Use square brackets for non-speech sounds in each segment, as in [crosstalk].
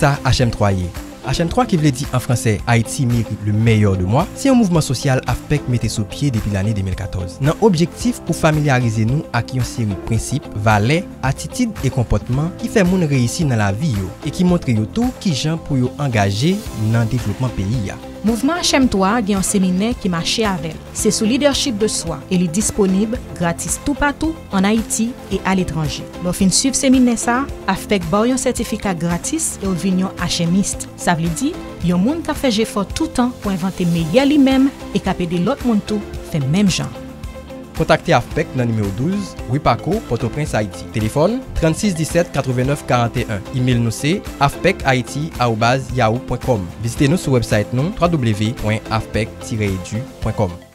sa HM3 ye. HM3 ki vle di an franse Haiti merite le meyor de moi, se yon mouvment sosyal AFPEC mette sou pie depi l'anye 2014. Nan objektif pou familiarize nou ak yon seri prinsip, vale, atitid e komportman ki fe moun reisi nan la vi yo e ki montre yo tou ki jan pou yo angaje nan devlopman peyi ya. Mouvement HM3 gen yon seminer ki mache avel. Se sou leadership de swa, e li disponib gratis tou patou an Haiti e al etranje. Lo bon, fin suiv seminer sa, afpek ba yon sertifika gratis e ou vin yon HMist. Sa vli di, yon moun ka fe for toutan pou invente meyye li mem e kapede lot moun tou fe mem jan. kontakte AFPEC nan nimeyo 12, Wipaco, Port-au-Prince, Haïti. Telefon 3617 89 41. E-mail nou se afpechaiti.yahoo.com Visite nou sou website nou www.afpec-edu.com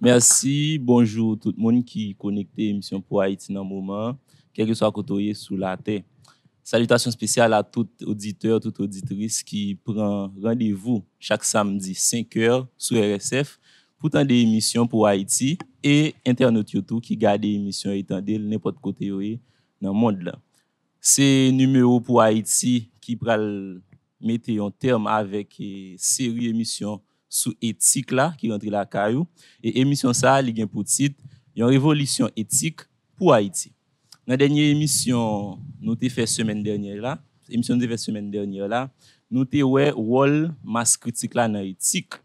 Merci, bonjour tout le monde qui est connecté l'émission pour Haïti dans le moment, quel que soit côté sous la terre. Salutations spéciales à tout auditeur, toute auditrice qui prend rendez-vous chaque samedi 5 h sur RSF pour des émissions pour Haïti et internautes YouTube qui gardent émissions tendent n'importe côté dans le monde. C'est numéro pour Haïti qui pral mette yon term avèk e, seri emisyon sou etik la ki rentre la kayou. E emisyon sa li gen pou tit yon revolisyon etik pou Haiti. Nan denye emisyon nou te fè semen denye la, emisyon nou te fè semen denye la, nou te wè wol mas kritik la nan etik.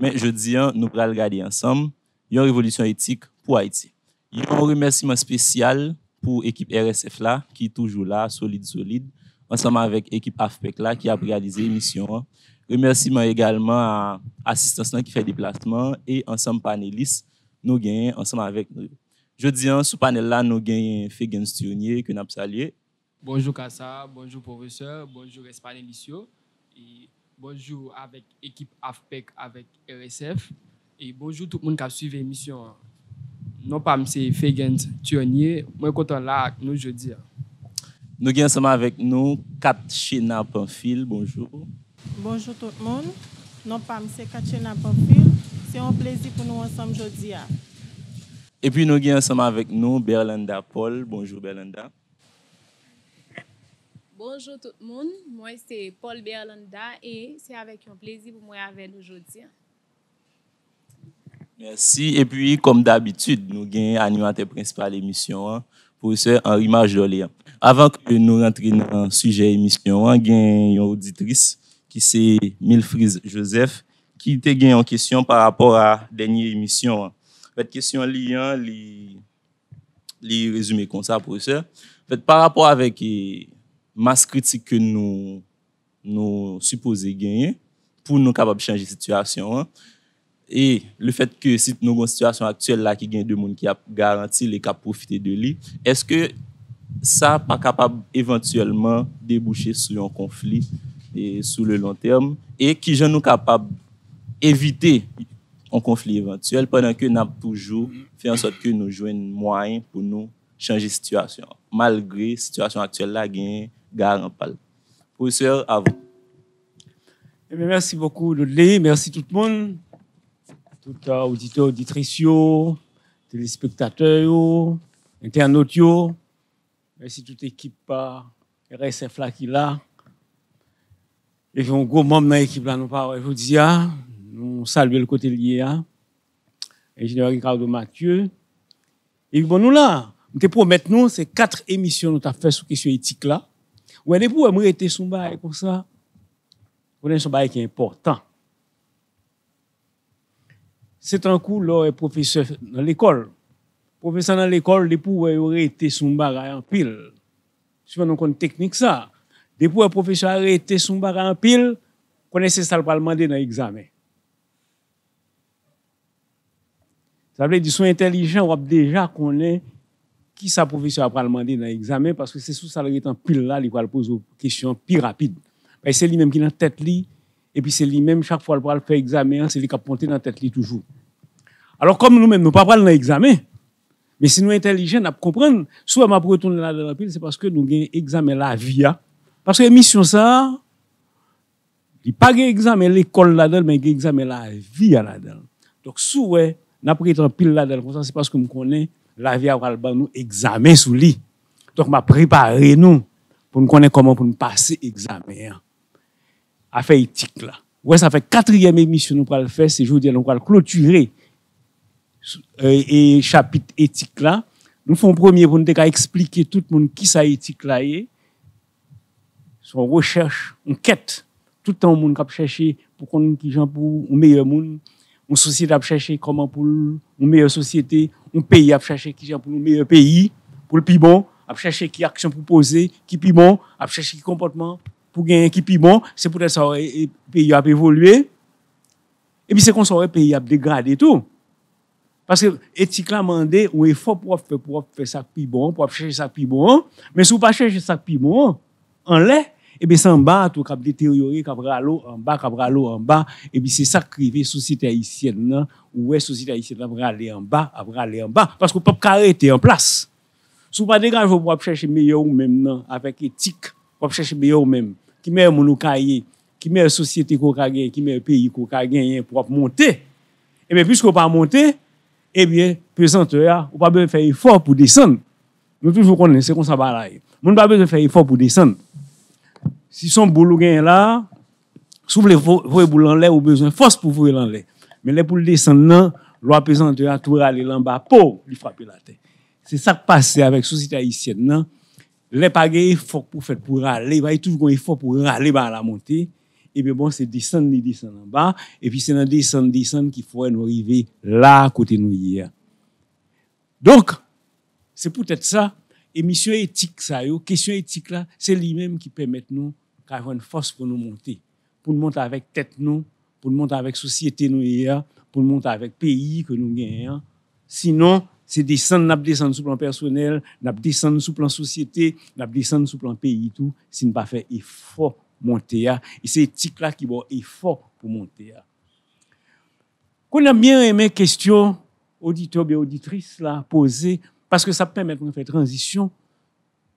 Men je diyan nou pral gade ansam yon revolisyon etik pou Haiti. Yon remersiman spesyal pou ekip RSF la ki toujou la, solide solide. Ensemble avec l'équipe AFPEC là qui a réalisé l'émission. hein. Remerciement également à assistance là qui fait déplacement et ensemble panélistes nous gagnons ensemble avec nous. Je dis hein, sous panel là nous gagnons Fégen Stionnier que nous salué. Bonjour Kassa, bonjour professeur, bonjour Espanilisio, et bonjour avec équipe AFPEC avec RSF, et bonjour tout le monde qui a suivi l'émission. Non pas M. Fegent Tionnier, moi content là nous jeudi. Nous avons ensemble avec nous Katchina Panfil. Bonjour. Bonjour tout le monde. Non, pas c'est Katchina Panfil. C'est un plaisir pour nous ensemble aujourd'hui. Et puis nous avons ensemble avec nous Berlanda Paul. Bonjour Berlanda. Bonjour tout le monde. Moi c'est Paul Berlanda et c'est avec un plaisir pour moi avec aujourd'hui. Merci. Et puis comme d'habitude, nous avons animateur principal l'émission. Professeur Henri Marjolien. Avant que nous rentrions dans le sujet de l'émission, hein, nous avons une auditrice qui c'est Milfrise Joseph, qui te en question par rapport à la dernière émission. Cette question liée, hein, li, li résumé comme ça, professeur. Fait, par rapport avec eh, masse critique que nous, nous supposons gagner, pour nous capables de changer la situation, hein, et le fait que si nous avons une situation actuelle là qui gagne deux monde qui a garanti les cap profiter de lui, est-ce que ça pas capable éventuellement déboucher sur un conflit et sur le long terme et qui je nous capable éviter un conflit éventuel pendant que nous avons toujours fait en sorte que nous jouons moyen pour nous changer la situation malgré la situation actuelle là gagne garant pas. Professeur à vous. Eh merci beaucoup, Lodley. Merci tout le monde. Tout auditeur, auditrice, téléspectateurs, internautes. Merci toute l'équipe euh, RSF là qui là. Et puis, un gros membre de l'équipe là, nous parlons aujourd'hui. ah. Nous saluons le côté lié. ah. Ingénieur Ricardo Mathieu. Et bon, nous là, nous te promettons, nous, c'est quatre émissions nous avons fait sur question éthique là. Ou est-ce que vous été sur comme ça? Vous avez un qui est important. Se tankou lò e profeseur nan l'ekol. Profeseur nan l'ekol, li pou wè yore ete sou mbara an pil. Sou wè non kon teknik sa. Li pou wè profeseur yore ete sou mbara an pil, konese sal palman de nan egzamen. Sa vle di sou intelijen wap deja konen ki sa profesyon ap pral mande nan eksamen paske se sou salari tan pil la li pral pose ou kesyon pi rapide. Pè se li menm ki nan tèt li epi se li menm chak fwa l pral fè examen an, se li kap ponte nan tèt li toujou. Alors kom nou menm nou pa pral nan examen, men si nou entelijen ap kompren, sou am ap retoun nan la pil, se paske nou gen examen la via, paske emisyon sa, li pa gen examen l'ekol la del, men gen examen la via la del. Dok sou we, nan pre etan pil la del, konsan se paske m konen, la via pral ban nou examen sou li. Dok ma prepare nou, pou nou konen koman pou nou pase examen an. Hein. Affaire éthique là. Ouais, ça fait quatrième émission nous le faire, c'est aujourd'hui nous allons clôturer euh, et chapitre éthique là. Nous faisons premier pour nous expliquer tout le monde qui ça éthique là est. Son recherche, on quête tout le temps monde qui chercher pour qu'on qui gens pour un meilleur monde, une société a chercher comment pour une meilleure société, un pays a chercher qui gens pour un meilleur pays, pour le plus bon, a chercher qui action pour poser, qui plus bon, a chercher qui comportement pou gen ki pi bon, se pou tè sa wè e, peyi ap evolwe, epi se kon sa wè peyi ap degrade tout. Paske etik la mande, ou e fò pou ap fè, pou ap fè sak pi bon, pou ap chèche sak pi bon, men sou pa chèche sak pi bon, an lè, epi san ba, tou kap deteriore, kap ralo, an ba, kap ralo, an ba, epi se sak krive sosite haisyen nan, ou wè sosite haisyen nan, ap rale an ba, ap rale an ba, paske ou pap kare te an plas. Sou pa degrade, pou ap chèche meyo ou mèm nan, apèk etik, pou ap chèche meyo ou mèm. ki mè moun nou ka ye, ki mè sosyete ko ka gen, ki mè peyi ko ka gen, yon pou ap monte. Ebe, pwiske ou pa monte, ebe, pesante ya, ou pa be fè ifor pou desen. Nou toujou konnen, se kon sa ba la ye. Moun pa be fè ifor pou desen. Si son boulou gen la, sou vle vwe boulan lè ou bezwen fos pou vwe lan lè. Men lè pou desen nan, lwa pesante ya, tou e rale lan ba pou li frapi la te. Se sa k'pase avèk sosyete Haitienne nan, Les pas effort pour faire pour aller, il y toujours un effort pour aller à la montée. Et bien bon, c'est descendre, descendre en bas. Et puis c'est dans descendre, descendre qu'il faut nous arriver là, côté nous hier. Donc, c'est peut-être ça, émission éthique, ça, yo, question éthique là, c'est lui-même qui permet nous d'avoir une force pour nous monter. Pour nous monter avec tête nous, pour nous monter avec société nous hier, pour nous monter avec pays que nous gagnons. Sinon, c'est descendre, n'a descendre sur le plan personnel, n'a descendre sur le plan société, n'a descendre sur le plan pays tout, si nous pas fait effort monter. Et c'est éthique là qui va effort pour monter. Qu'on a bien aimé question auditeur et auditrice là posée parce que ça permet de faire transition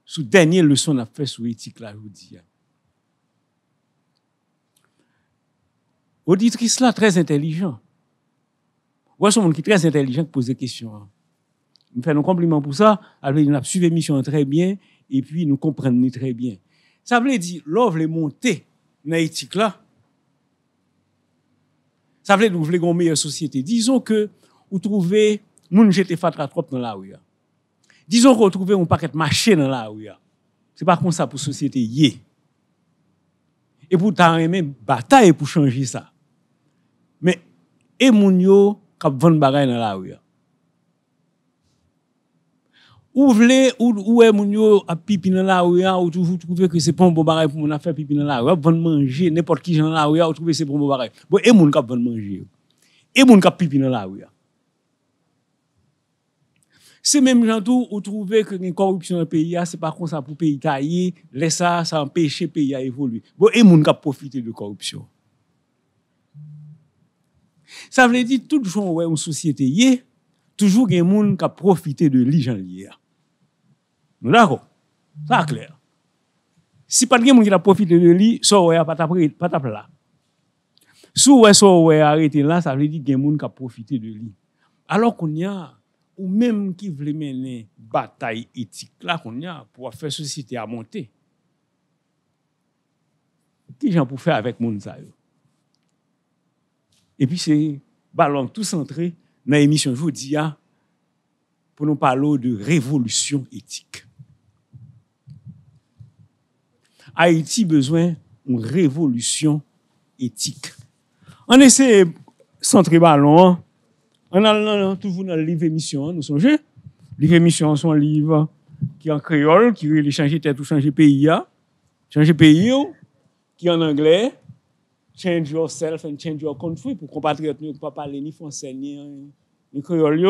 sous dernière leçon qu'on a fait sur l'éthique là aujourd'hui. Auditrice là, très intelligent. Un monde qui est très intelligent qui pose des questions. Nous faisons un compliment pour ça. Alors, nous avons suivi l'émission très bien et puis nous comprenons très bien. Ça veut dire, l'offre est montée dans l'éthique là. Ça veut dire, nous voulons une meilleure société. Disons que vous trouvez, nous jeter fatra trop dans la rue. Disons qu'on trouve un paquet de machines dans la rue. C'est pas comme ça pour la société yé. Et pour t'en une bataille pour changer ça. Mais, et moun yo kap vendre bagay dans la rue. Ou vle, ou, ou moun yo pipi dans la ou toujours trouver que pas un bon bagay pour moun a pipi dans la rue, vendre manger, n'importe qui dans la rue, ou pas un bon. Bon, et moun kap vendre manger. Et moun kap pipi dans la tout ou trouver que une corruption dans le pays, c'est pas comme ça pour le pays tailler, laisse ça, ça empêche le pays à évoluer. Bon, et moun kap profiter de corruption. Ça veut dire toujours ouais une société yé, toujours gen moun qui profiter de. Nous d'accord. Ça clair. Si pas gen moun qui a profité de lui, ça ouais pas pas tapé là. Si ouais ça ouais arrêté là, ça veut dire gen moun qui a profité de lui. Alors qu'on y a ou même qui veut mener bataille éthique là qu'on y a pour faire société à monter. Qui j'en pour faire avec moun ça? Et puis c'est ballon tout centré dans l'émission aujourd'hui pour nous parler de révolution éthique. Haïti besoin d'une révolution éthique. On essaie de centrer ballon, on a toujours dans le livre émission, nous songez, Livre émission, son livre qui est en créole, qui est changer tête ou changer pays. hein. Changer pays, qui est en anglais. Change yourself and change your country pour compatriotes ne pas parler ni français ni, ni créole.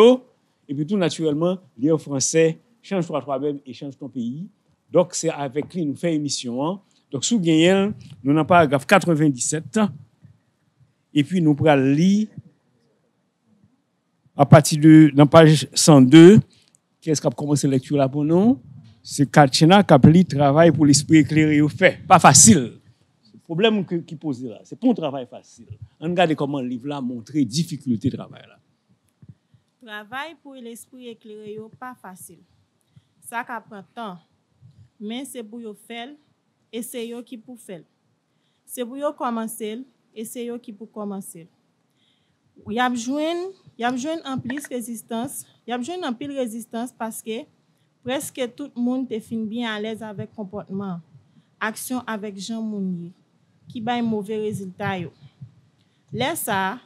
Et puis tout naturellement, lire français, change-toi toi-même et change ton pays. Donc c'est avec lui nous fait émission. hein. Donc sous gagnant, nous avons paragraphe 97. Et puis nous pourrons lire à partir de dans page 102. Qu'est-ce qu'a commencé la lecture là pour nous? C'est Kachina qui a pris travail pour l'esprit éclairé au fait. Pas facile. Le problème qui pose là, c'est pas un travail facile. On regarde comment le livre là montre difficulté de travail là. Travail pour l'esprit éclairé pas facile. Ça ka prend temps. men se pou yo fel, e se yo ki pou fel. Se pou yo komansel, e se yo ki pou komansel. Yap jwen, yap jwen an plis rezistans, yap jwen an pil rezistans paske preske tout moun te fin bien alèz avèk komportman, aksyon avèk jan moun yi, ki bay mouvè rezultat yo. Lè sa,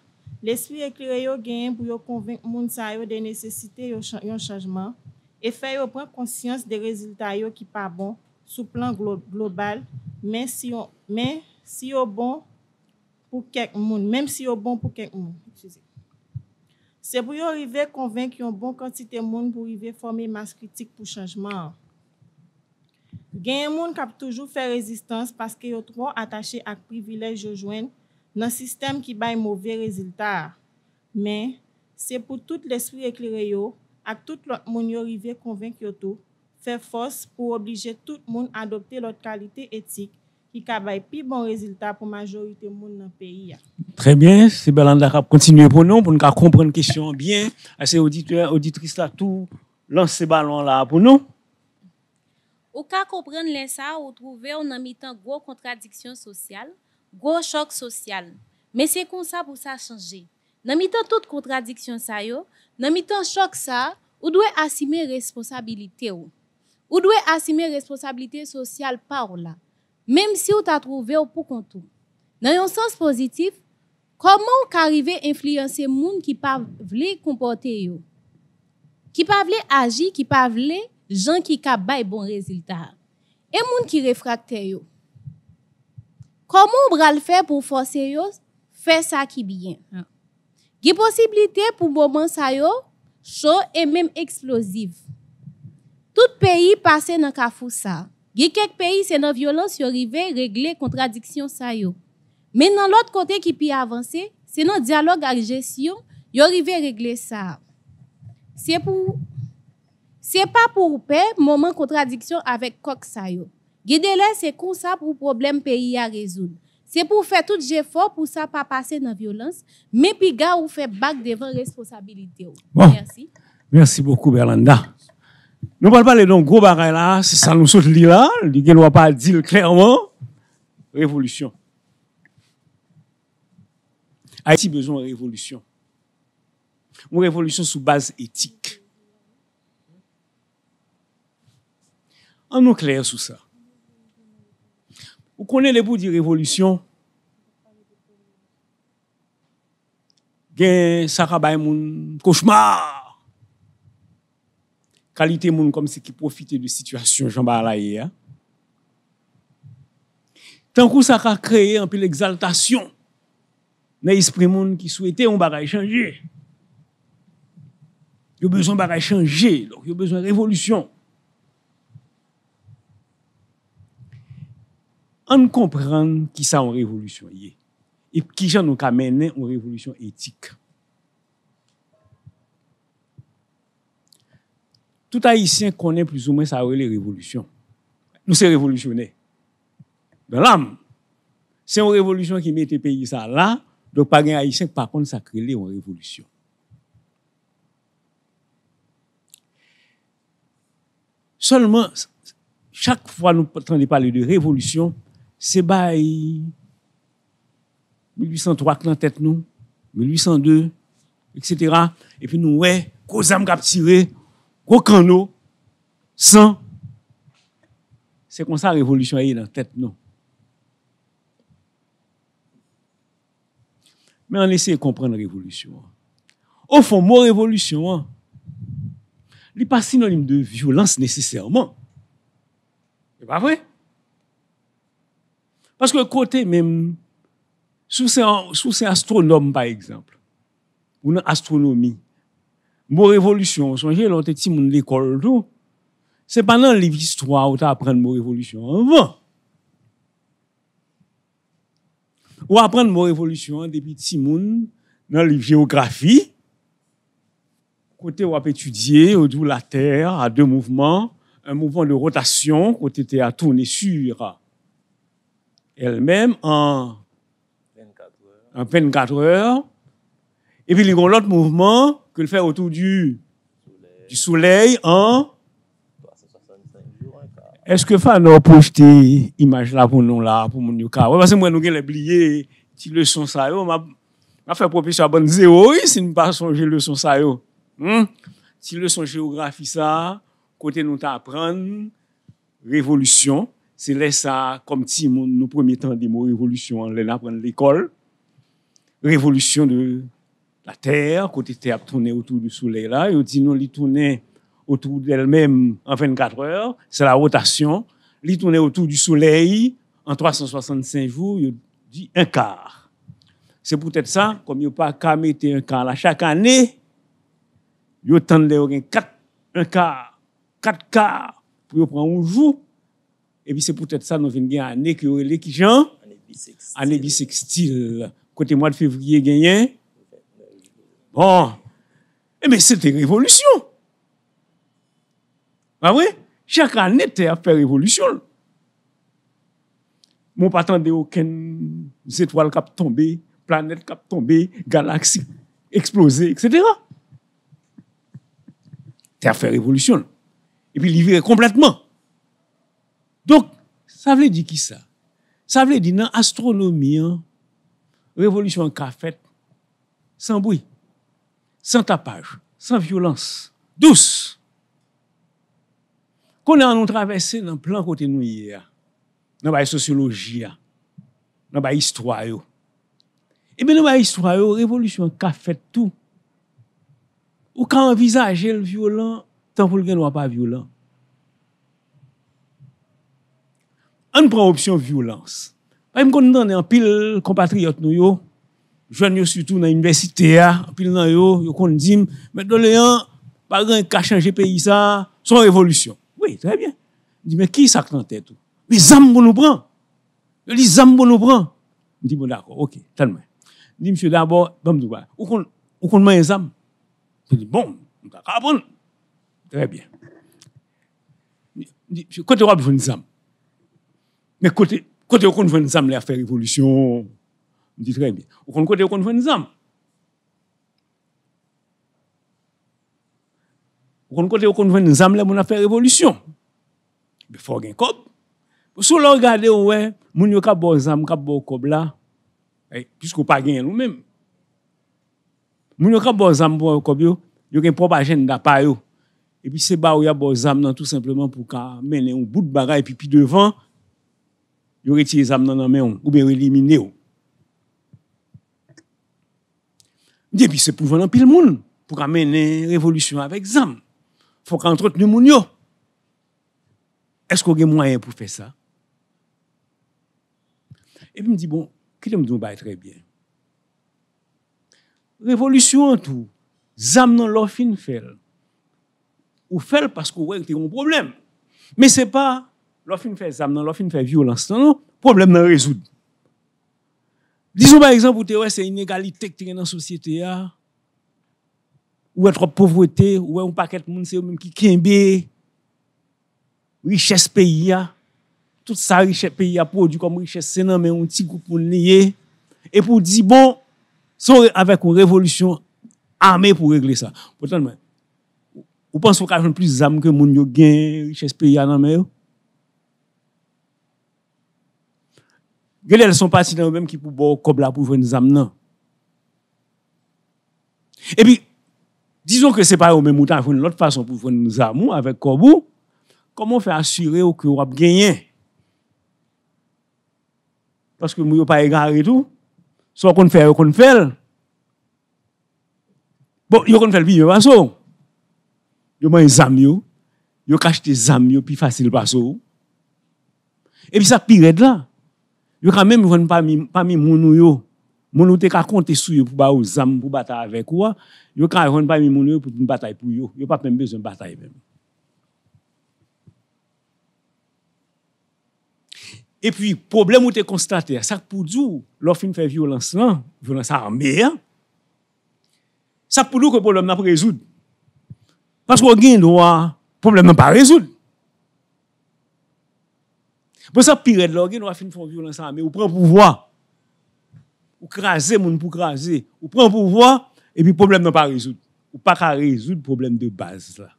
l'esprit eklireyo genyen pou yo konvenk moun sa yo de nesesite yon chanjman, e fè yo pren konsyans de rezultat yo ki pa bon sou plan glo global, men si yo, men si yo bon pou kek moun, menm si yo bon pou kek moun. Se pou yo rive konvenk yon bon kantite moun pou rive forme mas kritik pou chanjman. Gen yon moun kap toujou fè rezistans paske yo tro atache ak privilej yo jwen nan sistem ki bay mouve rezultat. Men, se pou tout l'esprit eklire yo, ak tout l'autre moun yo rive convaincre yo tout, faire force pour obliger tout moun adopter l'autre qualité éthique qui ka bay pi bon résultat pour majorité moun nan pays ya. Très bien, c'est Belanda qui a continué pour nous, pour nous comprendre la question bien. À ces auditeurs, auditrices là, tout, lance ce ballon là pour nous? Ou ka kompren lè sa ou trouve ou nan mitan gwo kontradiksyon sosyal, gwo chok sosyal. Men se kon sa pou sa chanje. Nan mitan tout kontradiksyon sa yo, nan mitan chok sa, ou dwe asime responsabilite ou. Ou dwe asime responsabilite sosyal pa ou la. Mem si ou ta trouve ou pou kontou. Nan yon sens pozitif, koman ou ka rive influense moun ki pa vle komporte yo? Ki pa vle agi, ki pa vle jan ki ka bay bon rezultat. E moun ki refrakte yo. Koman ou bral fè pou force yo fè sa ki biyen? Ge posibilite pou mouman sa yo, chou e menm eksplosiv. Tout peyi pase nan kafou sa. Ge kek peyi se nan violans yo rive regle kontradiksyon sa yo. Men nan lot kote ki pi avanse, se nan diyalog ak jesyon, yo rive regle sa. Se, pou, se pa pou pe, moman kontradiksyon avek kok sayo. Ge dele se kon sa pou problem peyi a rezoun. Se pou fe tout jefo pou sa pa pase nan violans, me pi ga ou fe bak devan responsabilite ou. Bon. Merci. Merci beaucoup, Berlanda. Nous parlons pas d'un gros bagage là, c'est ça nous saute li là, li gen va pas dire clairement. Révolution. Haïti besoin de révolution. Une révolution sous base éthique. En nous clair sur ça. Vous connaissez les bouts de révolution? Gen sa ka bay moun cauchemar. Qualité moun comme si qui profite de situation Jean Balaye. Hein? Tant que ça a créé un peu l'exaltation dans l'esprit moun qui souhaitait un bagage changer. Il a besoin de changer, donc il a besoin de révolution. On comprend qui ça en révolution. Et qui j'en nous mener une révolution éthique. Tout haïtien connaît plus ou moins ça les révolution. Nous c'est révolutionnaire. Dans l'âme. C'est une révolution qui met le pays ça là, donc pas un haïtien par contre ça crée une révolution. Seulement chaque fois nous entendons parler de révolution, c'est 1803 dans tête nous, 1802, etc. Et puis nous, ouais, gros âmes cap tiré, gros canot, sang. C'est comme ça la révolution est dans tête nous. Mais on essaie de comprendre la révolution. Au fond, mot révolution, hein, n'est pas synonyme de violence nécessairement. C'est pas vrai? Parce que côté même, sous ces, sous ces astronomes, par exemple, ou dans astronomie, mon révolution, songez, l'autre petit monde l'école, tout, c'est pas dans le livre d'histoire où tu apprends mon révolution avant. Ou apprendre mon révolution depuis petit monde dans le livre géographie, côté où on étudier autour de la Terre à deux mouvements, un mouvement de rotation, côté était à tourner sur elle-même en 24 heures. en 24 heures. Et puis, il y a l'autre mouvement que le fait autour du, du soleil en... Est-ce que Fano a projeté image là pour nous là, pour mon yuka? Ouais, parce que moi, nous avons oublié ti leçon ça, yo. Ma fait professeur bonne zéro, si nous pas songer leçon ça, yo. Hmm? Ti leçon géographie ça, côté nous t'apprendre, révolution, c'est laissé ça comme si mon, nos premiers temps des mots révolution, on l'apprend à l'école. Révolution de la Terre, côté Terre tourner autour du soleil là, et dit non, il tournait autour d'elle-même en 24 heures, c'est la rotation. Il tournait autour du soleil en 365 jours, il dit un quart. C'est peut-être ça, comme il n'y a pas qu'à mettre un quart là chaque année, il tant de 4 un quart, 4 quarts pour prendre un jour. Et puis c'est peut-être ça, nous venons gagner année qui aurait qui Jean, Année bissextile. Côté mois de février gagné. Bon. Eh bien, c'était révolution. Ah oui? Chaque année, tu as fait révolution. Mon pas attendait aucune étoile qui tombé, planète qui tombé, galaxie explosée, etc. As fait révolution. Et puis, il complètement. Donc, ça veut dire qui ça? Ça veut dire dans l'astronomie, revolisyon ka fet, san boui, san tapaj, san violans, dous. Konen an nou travesse nan plan kote nou ye ya, nan baye sociologi ya, nan baye histwa yo. Ebe eh nan baye histwa yo, revolisyon ka fet tou. Ou ka envizaje l violent, tan pou l gen wap pa violent. An pran opsyon violans. Par exemple, quand on est en pile compatriotes nous yo, jeunes yo surtout dans l'université en pile nan yo, yo kon dit mais doléant pas grand ka changer pays ça, son révolution. Oui, très bien. Dis mais qui ça dans tête tout Mais zam nous prend. Je dis zam pour nous prend. Je dis bon d'accord, OK. Je dis monsieur d'abord, bon me dire, ou kon ou kon man zam? Dis bon, on va apprendre. Très bien. Je dis monsieur côté on Kote ou kon fwen zam lè a fè revolusyon, di trè bè. Ou kon kote ou kon fwen zam. Ou kon kote ou kon fwen zam lè moun a fè revolusyon. Be fò gen kob. Sou lò gade ou wè, moun yo ka bo zam, ka bo kob la, eh, piskou pa gen nou mèm. Moun yo ka bo zam bo kob yo, yo gen prop agenda pa yo. E pi se ba ou ya bo zam nan tout simplement pou ka menen ou bout bagay pi pi devan, yo retire les âmes dans la main ou bien éliminer ou. Et puis c'est pour vendre pile monde pour amener révolution avec zam. Faut qu'entretenir moun yo. Est-ce qu'on a moyen pour faire ça Et puis me dit bon, qui me dit très bien? Révolution en tout, zam leur fin fait. Ou fait parce qu'on a un problème. Mais c'est pas lò fin fè zam nan, lò fin fè violans nan, non, problem nan rezoud. Dizon par exemple, ou te wè se inegalite k te gen nan sosyete ya, ou wè trop povwete, ou wè ou paket moun se ou mèm ki kenbe, richès peyi ya, tout sa richès peyi ya pou ou di kom richès senan men ou ti goup moun liye, e pou di bon, son avèk ou revolutyon amè pou regle sa. Potan mè, ou pans ou kajon plus zam ke moun yo gen, richès peyi ya nan mè yo, Gè elles sont partis dans eux-mêmes qui pour boire comme là pour des âmes non. Et puis, disons que c'est pas même temps, une autre façon pour voir nos amours avec Kobou, comment faire assurer que vous avez gagné? Parce que vous n'avez pas égaré tout. Soit qu'on fait, qu'on fait. Bon, vous qu'on fait le pire. Vous yo man zam yo, yo kache te zam yo, pi fasil paso ou. E pi sa pi red la, Yo kan menm yon pa mi, pa mi moun ou yo. Moun ou te ka konte sou yo pou ba ou zam pou bata avek ou. a, Yo kan yon pa mi moun ou yo pou mi batay pou yo. Yo pa pem bezon batay menm. E pi, problem ou te konstate, sak pou djou, lò fin fè violans lan, violans armè, sak pou djou ke problem nan pou rezoud. Pas wò gen do a, problem nan pa rezoud. Pou sa piret lò, gen doa fin fè violans armè, ou pren pouvoi, ou krasè moun pou krasè, ou pren pouvoi, e pi problem nan pa rezoud. Ou pa ka rezoud problem de baz la.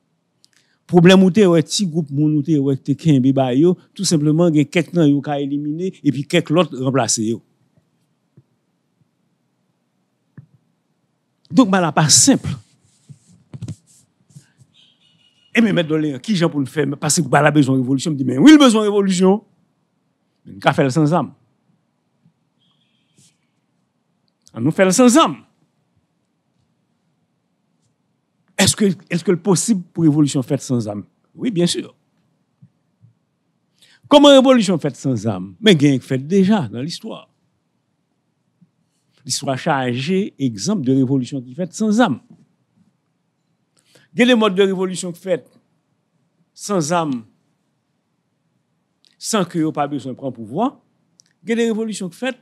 Problem ou te wè ti goup moun ou te wè te kenbe ba yo, tout simplement gen kek nan yo ka elimine, epi kek lot remplase yo. Donk ba la pa simple. E men met do le, ki jan pou nou fè, pase kou ba la bezon revolution, mi di men, wil bezon revolution, men ka fè l sans am. An nou fè l sans am. Est-ce que, est-ce que le possible pour révolution faite sans âme? Oui, bien sûr. Comment révolution faite sans âme? Mais gain fait déjà dans l'histoire. L'histoire chargée exemple de révolution qui faite sans âme. Y a des modes de révolution faite sans âme, san ke yo pa bezon pran pouvoi, gen de revolisyon k fèt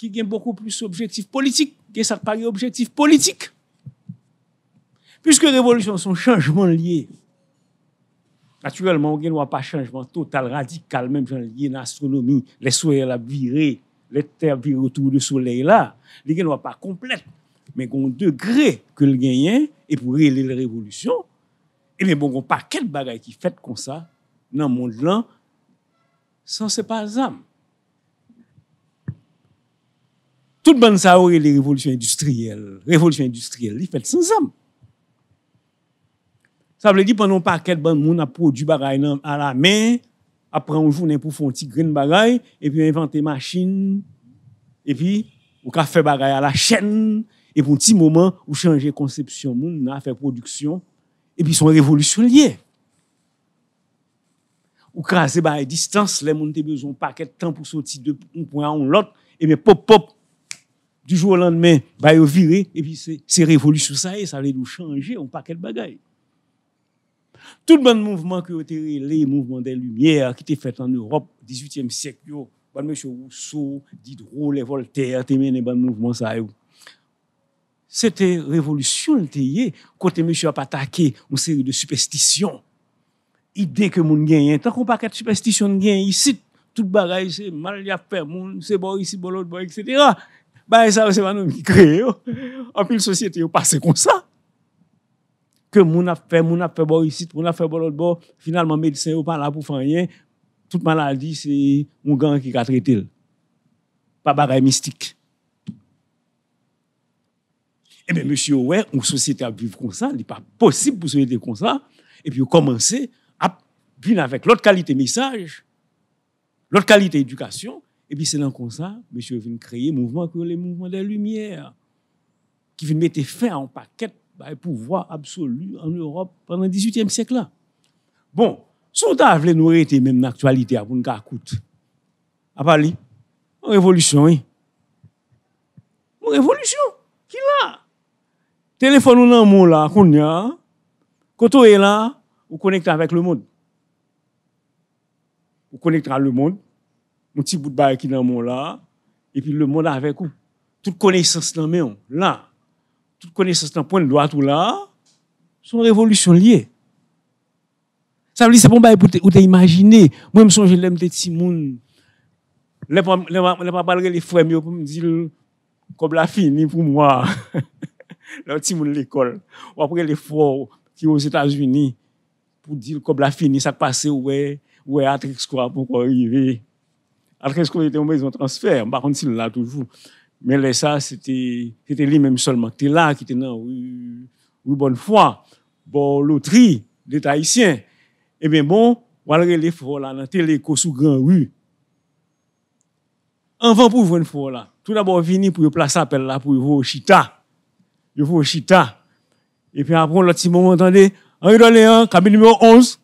ki gen beaucoup plus objektif politik, gen sak pari objektif politik. Piske revolisyon son chanjman liye, naturelman gen wap pa chanjman total, radikal, menm jan liye nan astronomi, le soye la viré, le ter viré autour de soleil la, li gen wap pa komplet, men kon degre ke l genyen, e pou rele l revolisyon, e men bon kon pa ket bagay ki fèt kon sa, nan moun lan, san se pa zam. Tout ban sa ou e le revolutyon industriel. Revolutyon industriel li fet san zam. Sa vle di panon pa ket ban moun ap produ bagay nan a la men, ap pran ou jounen pou fon ti gren bagay, epi inventen machin, epi ou ka fe bagay a la chen, epi ou ti mouman ou chanje konsepsyon moun nan a fe produksyon, epi son revolutyon liye. Ou craser bagay distance les moun te besoin paquet de temps pour sortir de un point à l'autre et bien pop pop du jour au lendemain bah yo viré et puis c'est révolution ça et ça allait nous changer un paquet de bagay. Tout le bon mouvement que été les mouvements des Lumières qui était fait en Europe, 18e siècle, bon monsieur Rousseau, Diderot, les Voltaire, te mené bon mouvement ça. C'était révolution le côté monsieur a attaqué une série de superstitions. ide ke moun genyen. Tan kon pa kat superstisyon genyen, isit, tout bagay se mal yap pe moun, se bo isi, bo lot, bo, etc. Ba e sa ou se man nou mi kreye yo. Anpil sosyete yo pase kon sa. Ke moun ap fe, moun ap fe bo isit, moun ap fe bo lot, bo, finalman medisen yo pa la pou fanyen, tout maladi se moun gen ki ka tretil. Pa bagay mistik. Ebe, eh monsye, ouè, ouais, ou sosyete ap viv kon sa, li pa posib pou sosyete kon sa, epi ou komanse, à venir avec l'autre qualité message, l'autre qualité éducation. Et puis, c'est là comme ça, monsieur vient créer un mouvement que les mouvements des Lumières, qui vient mettre fin en paquet bah, pouvoir absolu en Europe pendant le 18e siècle là. Bon, si on a voulu nous arrêter même dans l'actualité pour nous. À parler, une révolution, oui. Une révolution, qui là? Téléphone ou monde là, qu'on y a, quand on est là, vous connectez avec le monde. Vous connectez avec le monde, un petit bout de bail qui est dans monde là, et puis le monde avec vous. Toute connaissance dans monde, là, toute connaissance d'un point de droite ou là, sont révolution liée. Ça veut dire c'est bon imaginer. Moi, je me souviens l'aime des petits moun. Les pas les frères pour me dire comme la fini pour moi. [laughs] Le petit moun l'école. Ou après les frères qui aux États-Unis pour dire comme la fini ça passe ouais ouais Atrix quoi pour arriver. Atrix quoi était en maison transfert, par contre il là toujours. Mais là, ça, c'était lui-même seulement qui était là, qui était dans oui, bonne foi, bon, loterie, des Haïtiens. Eh bien, bon, voilà les fois là, dans télé, sous grand rue. Avant pour une fois là, tout d'abord, venir pour placer appel là, pour vous au chita. Vous au chita. Et puis après, l'autre petit moment, attendez, Henri Doléan, cabine numéro 11.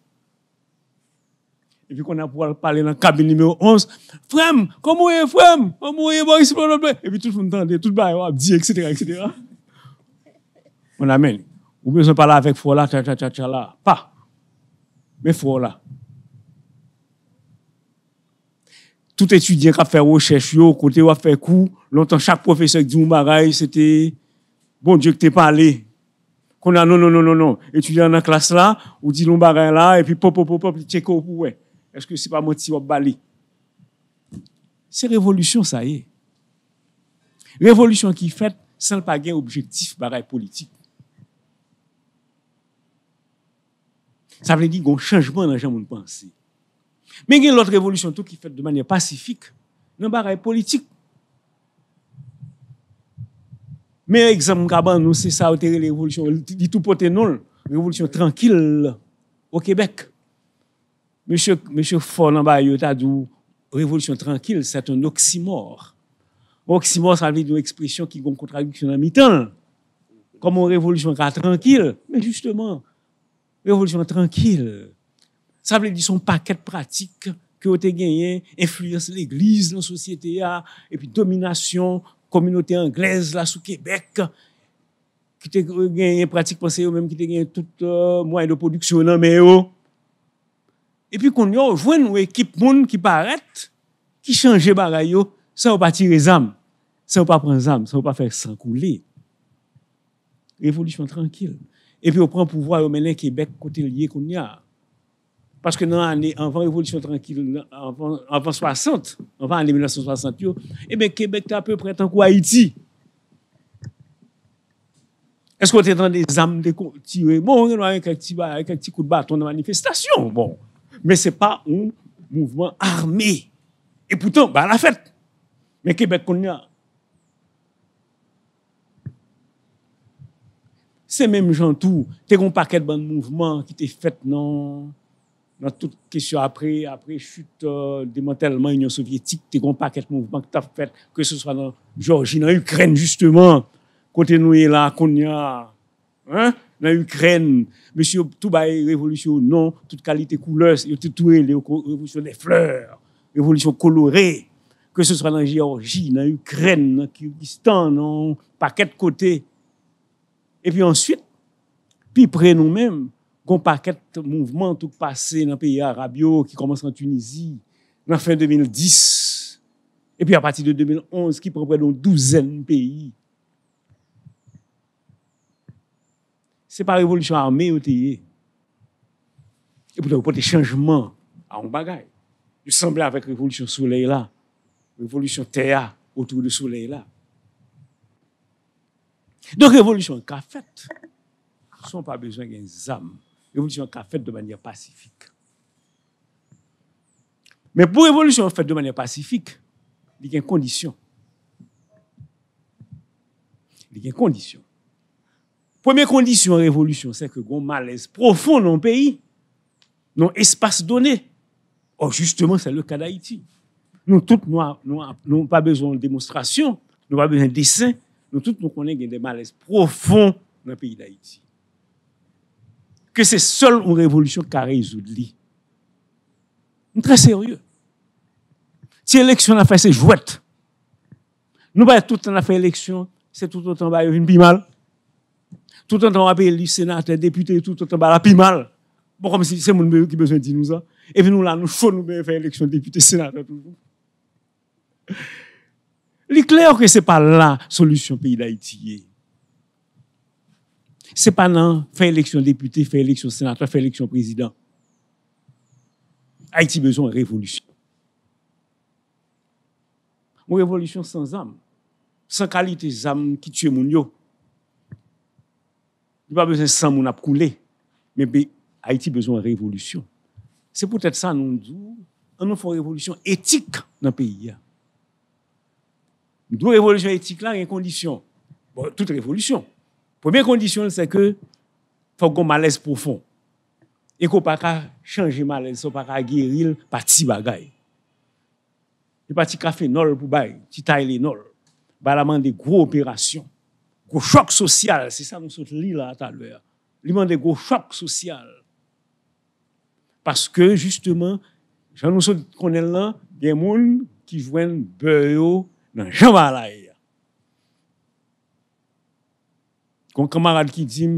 Et puis qu'on a pour parler dans la cabine numéro 11. Frère, comment est frère? Comment est Boris Blondin? Et puis tout le monde entendait, tout le monde a dit, etc., etc. On amène. Ou besoin de parler avec Fola, tcha, tcha, tcha, tcha, là. Pas. Mais Fola. Tout étudiant qui a fait recherche, côté ou a fait cours, longtemps chaque professeur qui dit un c'était bon Dieu que t'es parlé. Qu'on a non, non, non, non, non. Étudiant dans la classe là, ou dit l'on là, et puis pop, pop, pop, pop, check au ouais. Est-ce que c'est pas menti ou bali? C'est révolution, ça y est. Révolution qui fait sans pas gain objectif bagay politique. Ça veut dire qu'on changement dans gens penser. Mais il y a l'autre révolution tout qui fait de manière pacifique, dans politique. Mais exemple, Gabon, nous, c'est ça, la révolution, dit tout poté non, révolution tranquille au Québec. Monsieur, monsieur Fort, dans le a dit, révolution tranquille, c'est un oxymore. Oxymore, ça veut dire une expression qui a une contradiction en mi-temps. Comme une révolution tranquille, mais justement, révolution tranquille. Ça veut dire son paquet de pratiques que vous avez gagné, influence l'église dans la société, et puis domination, communauté anglaise là sous Québec, qui a gagné pratique pensée, ou même qui a gagné tout euh, moyen de production mais Et puis qu'on a une équipe monde qui paraît, qui change bagaille, va pas tirer les âmes, va pas prendre les âmes, va pas faire sang couler. Révolution tranquille. Et puis on prend pouvoir au mener Québec côté lié qu'on y a. Parce que dans l'année, avant Révolution tranquille, avant, avant 60, avant l'année 1960, yo, eh bien, Québec est à peu près tant qu'Haïti. Est-ce qu'on est dans des âmes de tirer? Bon, on a un petit coup de bâton de manifestation, bon. Mais ce n'est pas un mouvement armé. Et pourtant, bah, la fête. Mais Québec, on y a. C'est même gens tout. Tu as un paquet de mouvements qui étaient faits dans dans toute question après, après chute, euh, démantèlement Union soviétique, tu as un paquet de mouvements que tu as fait, que ce soit dans Géorgie, dans Ukraine, justement, côté nous là, qu'on y a, hein, dans Ukraine, monsieur, tout va révolution, non, toute qualité couleur, a tout les révolution des fleurs, révolution colorée, que ce soit dans Géorgie, dans Ukraine, dans Kyrgyzstan, dans paquet de côtés. Et puis ensuite, puis près nous-mêmes, un paquet de mouvements tout passé dans le pays arabe qui commence en Tunisie, en fin 2010. Et puis à partir de 2011, qui prend près d'une douzaine de pays. Ce n'est pas la révolution armée au Et puis, pour des changements à un bagage. Il semblait avec la révolution soleil là, révolution terre autour du soleil là. Donc, révolution qu'a fait, ils n'ont pas besoin d'une âme révolution qu'a faite de manière pacifique. Mais pour révolution faite de manière pacifique, il y a une condition. Il y a une condition. Première condition de révolution, c'est que un malaise profond dans le pays, dans l'espace donné. Or, justement, c'est le cas d'Haïti. Nous tous, nous n'avons pas besoin de démonstration, nous n'avons pas besoin de dessin, nous tous, nous connaissons des malaises profonds dans le pays d'Haïti que c'est seule une révolution qui a résolu. Très sérieux. Si l'élection a fait, c'est jouette. Nous, bah, tout le temps, on a fait élection, c'est tout le temps, bah, une pi mal. Tout le temps, on a payé les sénateurs, députés, tout le temps, bah, la. Bon, comme c'est mon qui besoin de nous ça. Et puis nous, là, nous, faut nous faire élection, députés, sénateurs, toujours. Il est clair que ce n'est pas la solution pays d'Haïti c'est pas non, faire élection député, faire élection sénateur, faire élection président. Haïti besoin de révolution. Une révolution sans âme, sans qualité d'âme qui tue mon yo. Il pas besoin de sang mon a coulé, mais Haïti besoin de révolution. C'est peut-être ça nous disons, nous faisons une révolution éthique dans le pays. Nous révolution éthique là, il y a une condition. Bon, toute révolution. Première condition, c'est que faut qu'on malaise profond. Et qu'on pas changer malaise, qu'on pas guérir par petit bagay. Il pas petit café nol pour bay, petit taille nol. Ba la des gros opérations. gros choc social, c'est ça nous sommes li là tout à l'heure. Li mande gros choc social. Parce que justement, j'en nous sommes connaît là des moun qui joignent beuyo dans jambalay. Kon camarade qui dit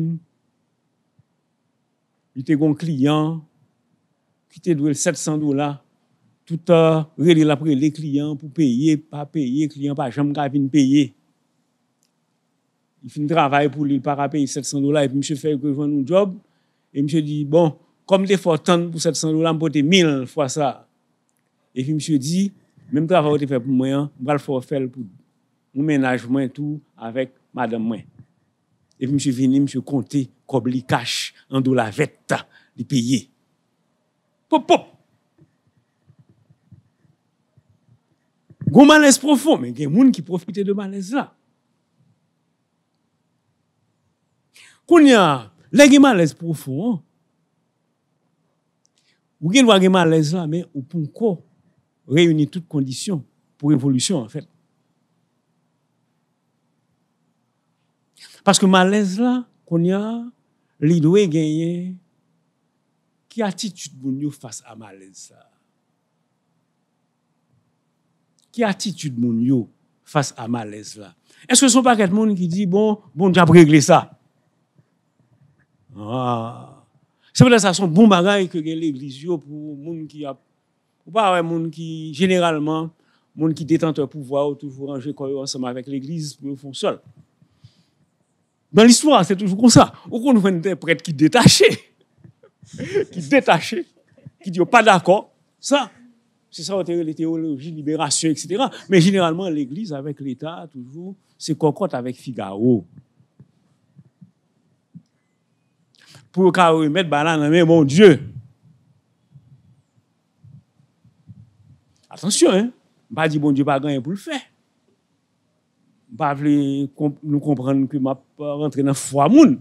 il était un client qui te doit 700 dollars tout a relé après les clients pour payer, pas payer, client pas jamais venir payer. Il fin travay pou li para peye 700 dola, epi mse fè kwe jwen nou job, e mse di, bon, kom te fò tan pou 700 dola, mpote 1000 fwa sa. E pi mse di, menm travay wote fè pou mwen, mbral fò fèl pou mwen menaj mwen tou, avèk madame mwen. E pi mse vini, mse konte, kob li kache, an do la vetta, li peye. Pop, pop! Gon malez profon, men gen moun ki profite de malez la. Koun ya, le gen malez profon, ou gen wage malez la, men ou pou ko reyouni tout kondisyon pou evolusyon, en fèt. Paske malez la, koun ya, li dwe genye, ki atitude moun yo fase a malez sa? Ki atitude moun yo fase a malez la? Eske son pa ket moun ki di, bon, bon, jap regle sa? Ah. Se pwede sa son bon bagay ke gen l'eglise yo pou moun ki ap, pou pa wè moun ki, generalman, moun ki detante pouvoi ou toujou ranger koyo ansama vek l'eglise pou yo fon sol. Dan l'histoire, se toujou kon sa. Ou kon nou fwen te prete ki detache. Ki [laughs] detache. Ki di yo pa d'akor. Sa, se sa wote le teologi, liberasyon, etc. Men generalman l'eglise avek l'Etat toujou se konkot avek Figaro. Pou yo ka remet balan men, mon Dieu. Atensyon, hein. Ba di bon Dieu pa ganyen pou l'fè. Ba vle nou komprenn ki ma pa rentre nan fwa moun.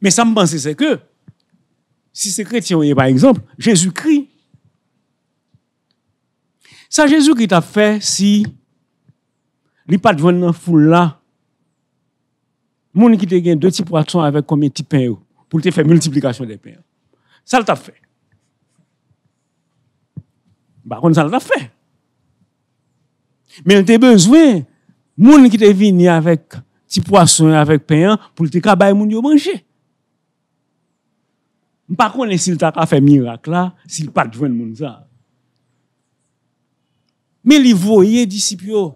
Men sa mpense se ke, si se kretyon ye par exemple, Jésus-Christ, sa Jésus-Christ a fè si pat jwen nan foule la, moun ki te gen de ti poason avèk komye ti pen yo, pou te fè multiplikasyon de pen yo. Sa l ta fè. Bakon sa l ta fè. Men te bezwen, moun ki te vini avèk ti poason avèk pen yo, pou te kabay moun yo manje. Mpa konen si l ta ka fè mirak la, si l pat jwen moun sa. Men li voye disipyo,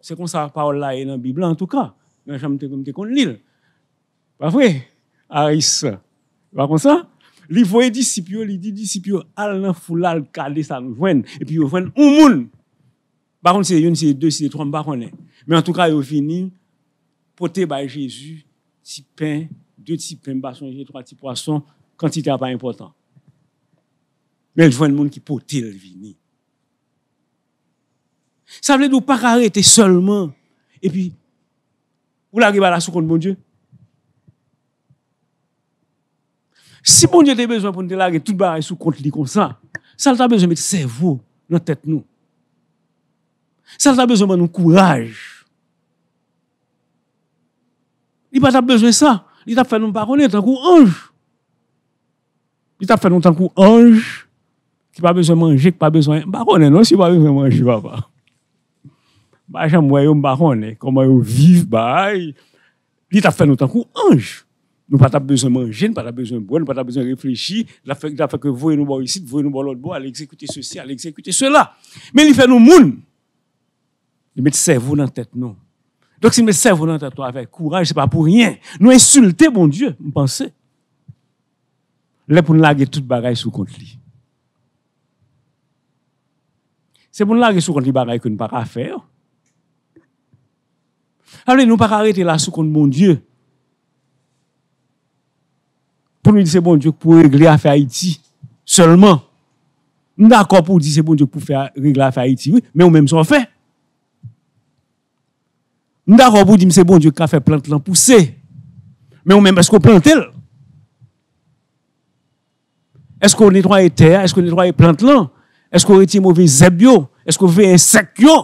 se kon sa parol la e nan Bibla en tout ka, nan jamte kon te kon lil. Pa vwe? Aris. Pa kon sa? Li voye disipyo, li di disipyo, al nan foulal kade sa nou jwen, epi yo jwen un moun. Pa kon se yon, se yon, se yon, se yon, pa konen. Men en tout ka yo fini, pote bay Jezu, ti pen, de ti pen, bason, je, trois ti poason, kantite a pa important. Men jwen moun ki pote l vini. Sa vle nou pa karete seulement, epi, ou la riba la sou kont bon Dieu? Si bon Dieu te bezwen pou nte lage tout ba sou kont li kon sa, sa l ta bezwen met servo nan tet nou. Sa l ta bezwen man nou kouraj. Li pa ta bezwen sa, li ta fè nou pa konen tan kou anj. Li ta fè nou tan kou anj, ki pa bezwen manje, ki pa bezwen, pa konen non si pa bezwen manje, pa pa. Ba jan mwen yo mba konen, koman yo viv, ba ay, li ta fè nou tan kou anj. Nou pa ta bezon manje, nou pa ta bezon boye, nou pa ta bezon reflechi, la fè ke voye nou bo yisit, voye nou bo lot bo, al ekzekute se si, al ekzekute se la. Men li fè nou moun, li met servou nan tèt nou. Dok si met servou nan tèt nou avek kouraj, se pa pou rien. Nou insulte bon Dieu, mpense. Le pou nou lage tout bagay sou kont li. Se pou nou lage sou kont li bagay ke nou pa ka fèr. Ale nou pa ka rete la sou kont bon Dieu. Pou nou di se bon Dieu pou regle a fe Haiti. Seleman. Nou d'akor pou di se bon Dieu pou regle a fe Haiti. Men ou menm son fe. Nou d'akor pou di se bon Dieu ka fe plant lan pousse. Men ou menm esko plantel. Esko netroye ter, esko netroye plant lan. Esko reti mouve zebyo. Esko ve insek yo?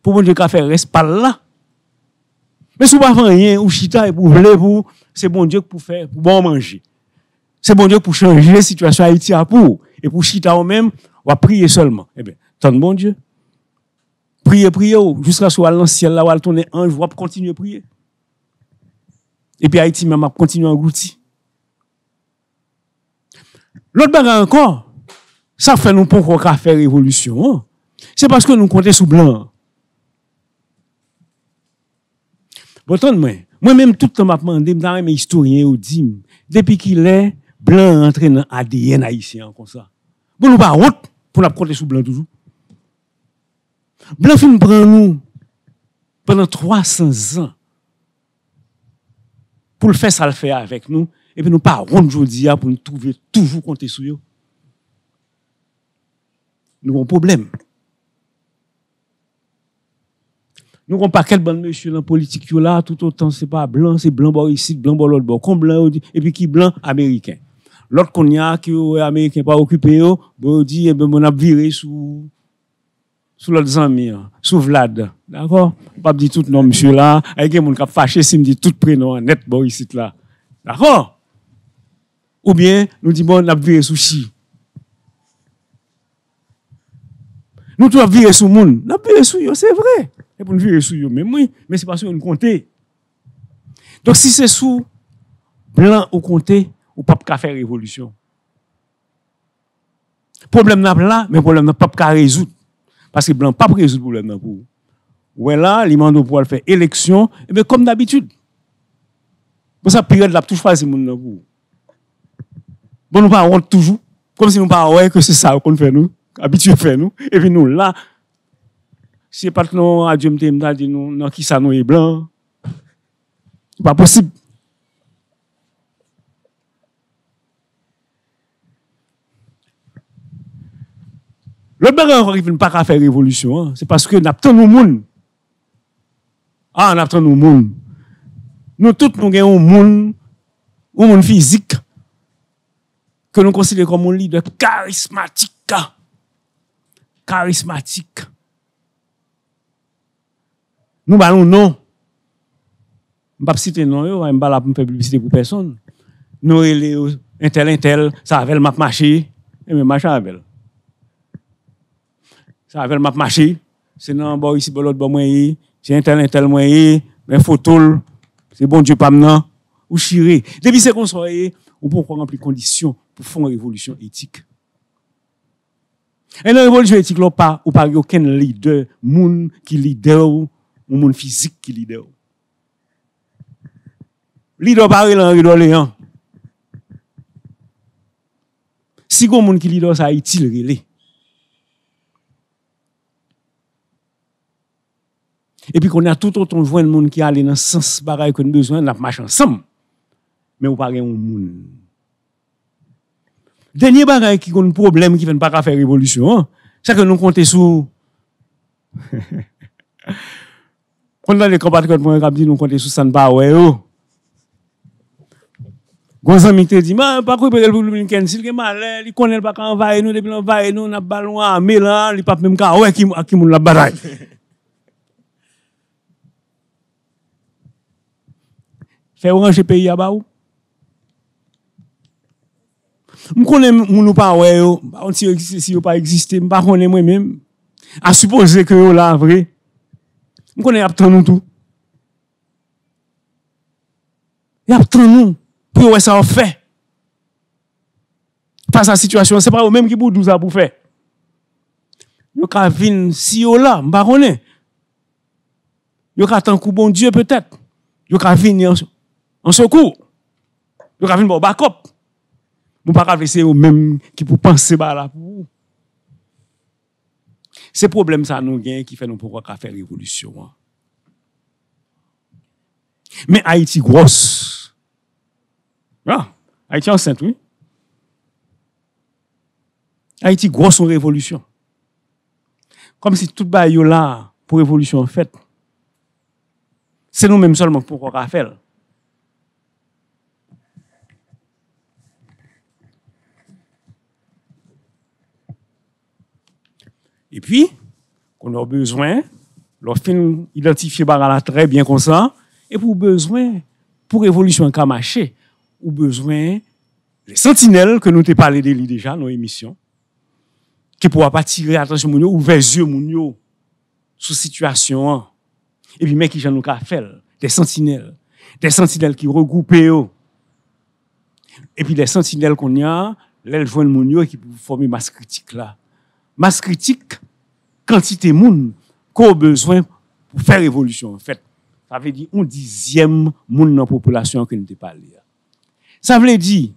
Pou bon Dieu ka fe respal la. Mais si vous rien, ou chita et pour vle pour, c'est bon Dieu pour faire, pour bon manger. C'est bon Dieu pour changer la situation à Haïti à pour. Et pour chita ou même, on va prier seulement. Eh bien, tant bon Dieu. Priez, priez, ou, jusqu'à ce que le ciel là, ou à tourner ange, vous continuer à prier. Et puis Haïti même a continué à engloutir. L'autre bagage encore, ça fait nous encore qu'à faire révolution. hein. C'est parce que nous comptons sous blanc. Boton mwen, mwen menm toutan map mande, mwen mwen historien ou di, depi ki lè, blan rentre nan ADN haïsien kon sa. Bon nou pa hot pou nap konte sou blan toujou. Blan fin pran nou pendant 300 ans pou l'fè sa l'fè avèk nou, epi nou pa hot jodi ya pou nou touve toujou konte sou yo. Nou kon probleme. Nous avons pas quel bon monsieur dans politique là, tout autant c'est pas blanc, c'est blanc bord ici, blanc bord l'autre bord. Comme blanc, on dit, et puis qui blanc? Américain. L'autre qu'on y a qui est américain pas occupé yo, bon on dit eh ben on a viré sous sous l'autre ami, hein, sous Vlad. D'accord? Pas dire tout nom monsieur là, avec monde qui a fâché si me dit tout prénom net bon ici là. D'accord? Ou bien nous dit bon on a viré sous chi. Nous tous virer sous moun, n'a viré sous c'est vrai. Et pour nous virer sous yo, mais oui, mais c'est parce que nous compter. Donc si c'est sous blanc ou compter, ou pas qu'à faire révolution. Problème n'a pas là, mais problème n'a pas qu'à résoudre. Parce que blanc pas résoudre problème là pour. Ouais là, les mandats pour faire élection, et bien comme d'habitude. Pour ça période là tout choisi moun là pour. Bon nous pas toujours, comme si nous pas ouais que c'est ça qu'on fait nous, habitué faire nous et puis nous là c'est pas que non adieu m'te m'ta dit nous non qui ça est pas possible. Le bagage qui vient pas faire révolution, hein, c'est parce que nous avons nos monde. Ah, nous monde. Nous tous nous avons un monde, un monde physique que nous considérons comme un leader charismatique. Charismatique. Nous ballons non. Je ne pas citer non, je ne pas publicité pour personne. Nous, les un tel, un tel, ça avait le map marché, et même marché avec. Ça avait le map marché, c'est non, bon, ici, bon, l'autre, bon, moi, c'est un tel, un tel, moi, mais photo, c'est bon Dieu, pas maintenant, ou chiré. Depuis c'est qu'on soit, ou pourquoi remplir conditions pour faire une révolution éthique. Et dans la révolution éthique, là, pas, ou pas, aucun leader, moun, qui leader, ou moun physique qui leader. Leader là, leader Léon. Si gon moun qui leader ça Haïti le relé. Et puis qu'on a tout autant de monde qui allait dans le sens bagaille nous besoin, n'a marche ensemble. Mais on pas un monde. Dernier qui a un problème qui ne pas faire révolution, c'est que nous [laughs] comptons sur Kon nan le kompatriote mwen kap di nou konte sou san ba wè yo. Gonzan mi te di, man, pa kou peke republiken, sil gen malè, li konel pa ka anvaye nou, depi l'anvaye nou, nap balon anme lan, li pap mèm ka wè ki moun la batay. [laughs] Fè oranje peyi a ba ou? M konen moun ou pa wè yo, ba on si yo pa eksiste, m pa konen mwen mèm. A suppose ke yo la vre, Je connais aptan nous tout. Y aptan nous pour ouais ça fait. À la situation, c'est pas eux même qui pour 12 ans pour faire. Yo ka vin si yo là, m'pa connais. Yo ka tant coup bon Dieu peut-être. Yo ka vin en, en secours. Yo ka vin bon backup. Moun pas ka c'est eux même qui pour penser ba là pour. C'est problème ça nous gain qui fait nous pourquoi ka faire révolution. hein. Mais Haïti grosse. Ah, Haïti enceinte, oui. Haïti grosse en révolution. Comme si tout le yo là pour révolution en fait. C'est nous-mêmes seulement pour qu'on faire. Et puis, qu'on a besoin, leur fin identifier par là très bien comme ça, Et pour besoin, pour révolution qu'a marché, ou besoin les sentinelles que nous t'ai parlé de déjà nos émissions, qui pourra pas tirer attention moun yo, ou vers yeux moun yo, sous situation. Et puis, mais qui j'en nous fait, des sentinelles, des sentinelles qui regroupent. Et puis, les sentinelles qu'on y a, l'elles joignent moun yo qui former masse critique là. Masse critique, quantité moun qu'on a besoin pour faire évolution, en fait. Ça veut dire un dixième moun dans la population que nous t'ai parlé. Ça veut dire,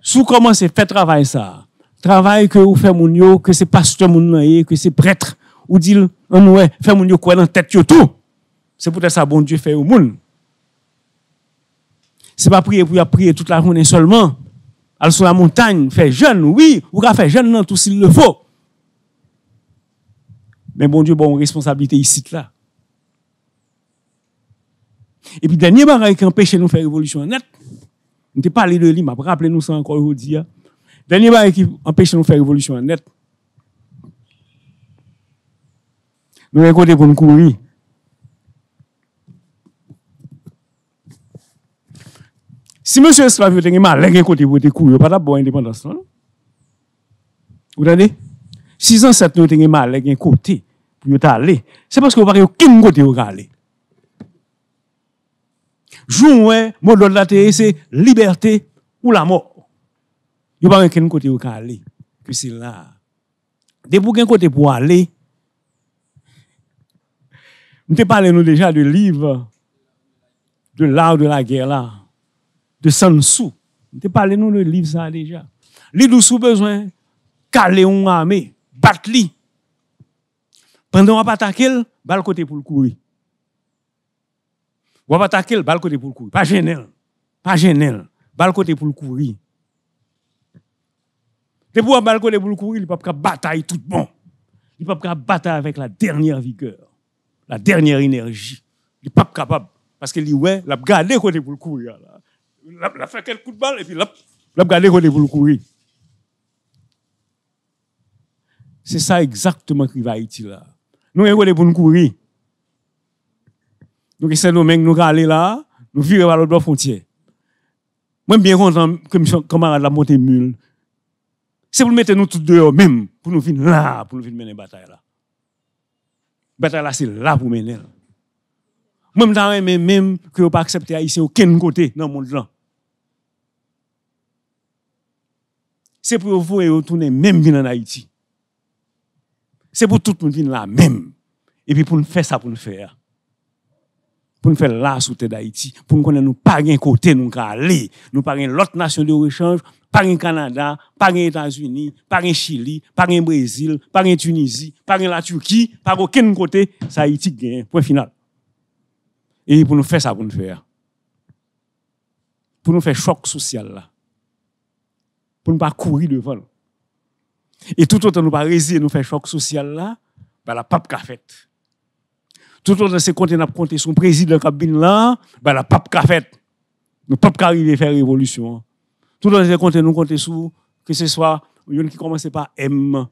sous comment c'est fait travail ça, travail que vous faites moun yo, que c'est pasteur ye, que c'est prêtre, ou dit, on ouais, fait moun yo quoi dans tête tout. C'est peut-être ça bon Dieu fait au moun. C'est pas prier pour prier toute la journée seulement. Aller sur la montagne, faire jeûne, oui, ou faire jeûne non tout s'il le faut. Mais bon Dieu, bon responsabilité ici là. Et puis dernier bagage qui empêche nous faire révolution net, on t'a parlé de lui, m'a rappelé nous ça encore aujourd'hui. hein. Dernier bagage qui empêche nous faire révolution net. Nous côté pour nous courir. Si monsieur esclave était mal, il côté pour te courir, pas d'abord indépendance non? Vous entendez? Si ancêtres nous étaient mal, il côté pour y aller. C'est parce que vous n'avez aucun côté où aller. Jouer, mot de la c'est liberté ou la mort. Vous n'avez aucun côté où aller. Que c'est là. Dès pour un côté pour aller, nous te parlé nous déjà de livres, de l'art de la guerre là, de Sun Tzu. Nous te parlé nous de livre ça déjà. Li dou sou besoin, caler armée, battre li. Pendant qu'on attaquer, bal côté pour le courir. Ou attaquer, bal côté pour le courir. Pas gêner. Pas gêner. Bal côté pour le courir. Te pour bal côté pour le courir, il peut pas bataille tout bon. Il peut pas bataille avec la dernière vigueur, la dernière énergie. Il pas capable parce que lui ouais, l'a gardé côté pour le courir là. L'a l'a fait quelques coups de balle et puis l'a l'a gardé côté pour le courir. C'est ça exactement qui va Haïti là. Nous avons pour nous courir. Donc, c'est nous mêmes nous aller là, nous virer vers l'autre frontière. Moi, bien content que mes camarades la monter mule. C'est pour mettre nous tous dehors même, pour nous venir là, pour nous venir mener la bataille là. Bataille là, c'est là pour mener. Moi, je même même que vous pas accepter Haïtien aucun côté dans le monde. C'est pour vous et retourner même venir en Haïti. C'est pour tout le monde venir là même. Et puis pour nous faire ça, pour nous faire. Pour nous faire là sous terre d'Haïti. Pour nous connaître nous pas un côté nous aller. Nous pas l'autre nation de rechange, pas un Canada, pas un États-Unis, pas un Chili, pas un Brésil, pas un Tunisie, pas la Turquie, pas aucun côté, ça Haïti gagne. Point final. Et pour nous faire ça, pour nous faire. Pour nous faire choc social là. Pour ne pas courir devant. Et tout autant nous pas résister, nous faire choc social là, bah la pape qu'a fait. Tout autant c'est compter n'a compter son président cabine là, bah la pape qu'a fait. Nous pape qu'a arrivé faire révolution. Tout autant c'est compter nous compter sous que ce soit une qui commence par M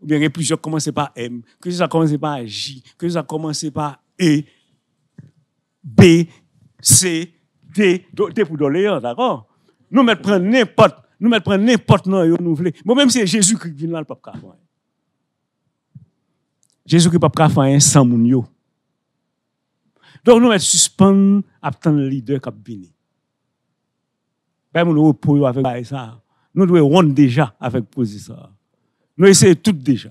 ou bien il y a plusieurs qui commencent par M, que ça commence par J, que ça commence par E, B, C, D, D pour doléant, d'accord? Nous mettons n'importe, nous mettons prendre n'importe nom, nous voulons. Bon, même si c'est Jésus-Christ qui vient là, le pape faire. Jésus-Christ pape un sans moun yo. Donc nous mettons suspendre à le leader qui vient. Ben, nous repos avec ça. Nous devons rendre déjà avec poser ça. Nous essayons tout déjà.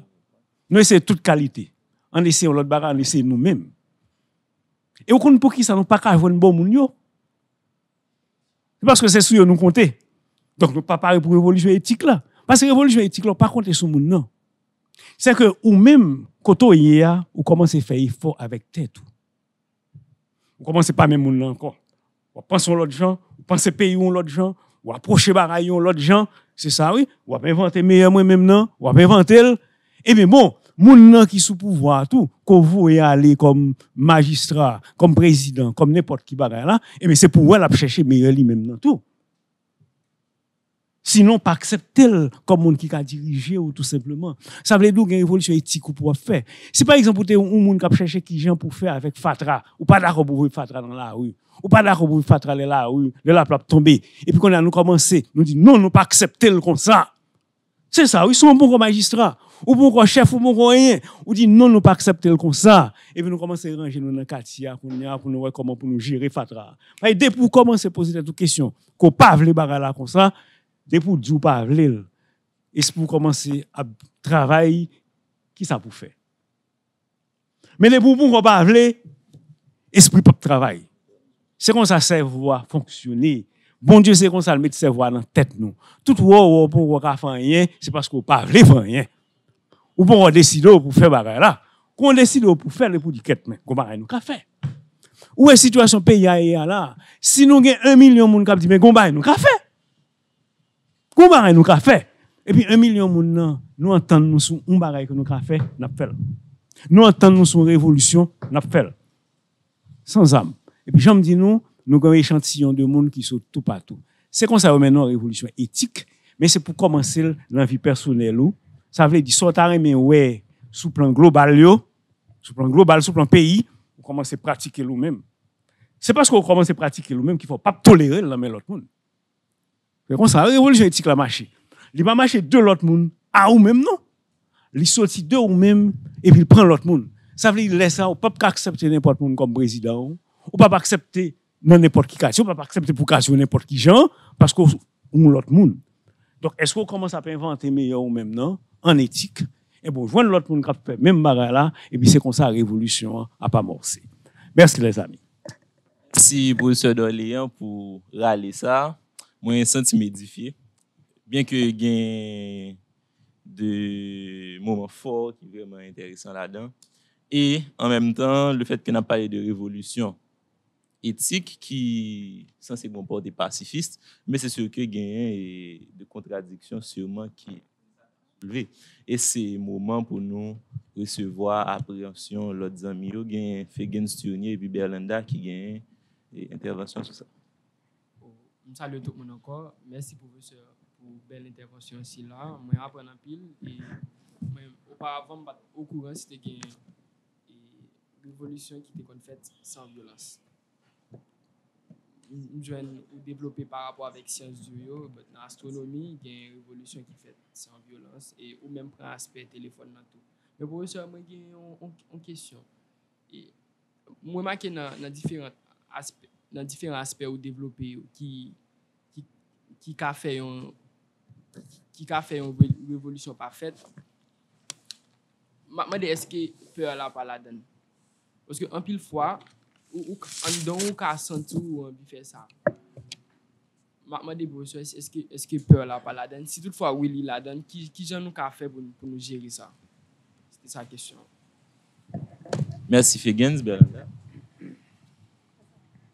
Nous essayons toute qualité. On essaie l'autre bagarre, on essaie nous-mêmes. Et vous comprenez pour qui ça nous pas qu'à un bon moun yo? Parce que c'est eux nous compter. Donc nous pas parler pour révolution éthique là. Parce que révolution éthique là, pas compter sur moun non. C'est que ou même quand on y est, ou commencez à faire effort avec tête. Vous commencez pas même nan encore. Vous pensez à l'autre gens, vous pensez payer ou l'autre gens, ou approcher bagaille ou l'autre gens, c'est ça oui, ou inventer meilleur moi même non, ou inventer. Et bien bon, moun nan qui sous pouvoir tout, qu'on aller comme magistrat, comme président, comme n'importe qui là, et bien c'est pour elle à chercher meilleur lui même tout. Sinon, pas accepter comme monde qui a dirigé ou tout simplement. Ça veut dire qu'il y a une révolution éthique ou pour faire. Si par exemple, vous avez un monde qui a cherché qui gens pour faire avec Fatra, ou pas d'accord pour Fatra dans la rue, ou pas d'accord pour Fatra dans la rue, de la plaque tomber. Et puis quand on a nous commencé, nous dit non, nous pas accepter le comme ça. C'est ça, ils sont bons comme magistrats, ou bon comme chef, ou bon comme rien. Ou dit non, nous pas accepter le comme ça. Et puis nous commençons à ranger nous dans le quartier pour nous voir comment pour nous gérer Fatra. Et dès pour commencer à poser cette question, qu'on pas les bagarres comme ça, dès pour dire pas et pour commencer à travailler, qui ça pour faire? Mais les pour qu'on pas vle, esprit pas travail. C'est comme ça cerveau a fonctionner. Bon Dieu, c'est comme ça le mettre cerveau dans la tête nous. Tout ou ou pour qu'on faire rien, c'est parce qu'on pas faire rien. Ou pour on décide pour faire bagarre là. Qu'on décide pour faire le pour dire quête mais bagarre nous qu'a fait. Ou est situation pays là, si nous avons un million de monde qui dit mais bagarre nous qu'a fait. Kou bagay nou ka fe? E pi 1 milyon moun nan, nou antan nou sou un bagay ke nou ka fe, nap fel. Nou antan nou sou revolusyon, nap fel. Sans am. E pi jom di nou, nou gwen echantillon de moun ki sou tout patou. Se kon sa yo menon revolusyon etik, men se pou komanse lan vi personel ou, sa vle di sotare men we sou plan global yo, sou plan global, sou plan peyi, ou komanse pratike lou men. Se paske ou komanse pratike lou men, ki fò pa tolere lan men lot moun. C'est comme ça, la révolution éthique la marché. Il va marcher de l'autre monde à ou même non? Il sorti de ou même et puis il prend l'autre monde. Ça veut dire il laisse ça, on peut pas accepter n'importe monde comme président, on peut pas accepter n'importe qui cas, on peut pas accepter pour casser n'importe qui gens parce qu'on l'autre monde. Donc est-ce qu'on commence à inventer meilleur ou même non? En éthique et bon, joindre l'autre monde qui fait même bagarre là et puis c'est comme ça la révolution a pas morcé. Merci les amis. Merci professeur d'Orléans pour râler ça. mwen senti medifiye. Bien ke gen de mouman for ki vreman enteresan la dan. E, an menm tan, le fet ke nan pale de revolusyon etik ki sanse bon porte pacifiste, men se sur ke gen e de kontradiksyon sûrman ki leve. E se mouman pou nou resevoa aprensyon lot zanmi yo gen Fegen Stionye e Biberlanda ki gen e intervensyon sou sa. m salye tout moun anko. Mersi profeseur pou bel intervensyon si la. Mwen apren an pil. E mwen oparavan bat okouran si te gen e revolutyon ki te kon fèt san violans. M jwen ou devlopè par rapport avèk siyans du yo, bet nan astronomi gen revolutyon ki fèt san violans e ou mèm pren asper telefon nan tout. Men profeseur mwen gen yon kesyon. E, mwen maken nan diferent aspek nan diferent asper ou devlope yo ki, ki, ki ka fè yon ki ka fè yon revolusyon pa fèt ma, ma de eske pe ala pa la den oske an pil fwa ou, ou an don ou ka santi ou an bi fè sa ma, ma de bo so eske, eske pe ala pa la den si tout fwa ou li la den ki, ki jan nou ka fè pou, pou nou jeri sa se te sa kesyon Mersi Figens Beranda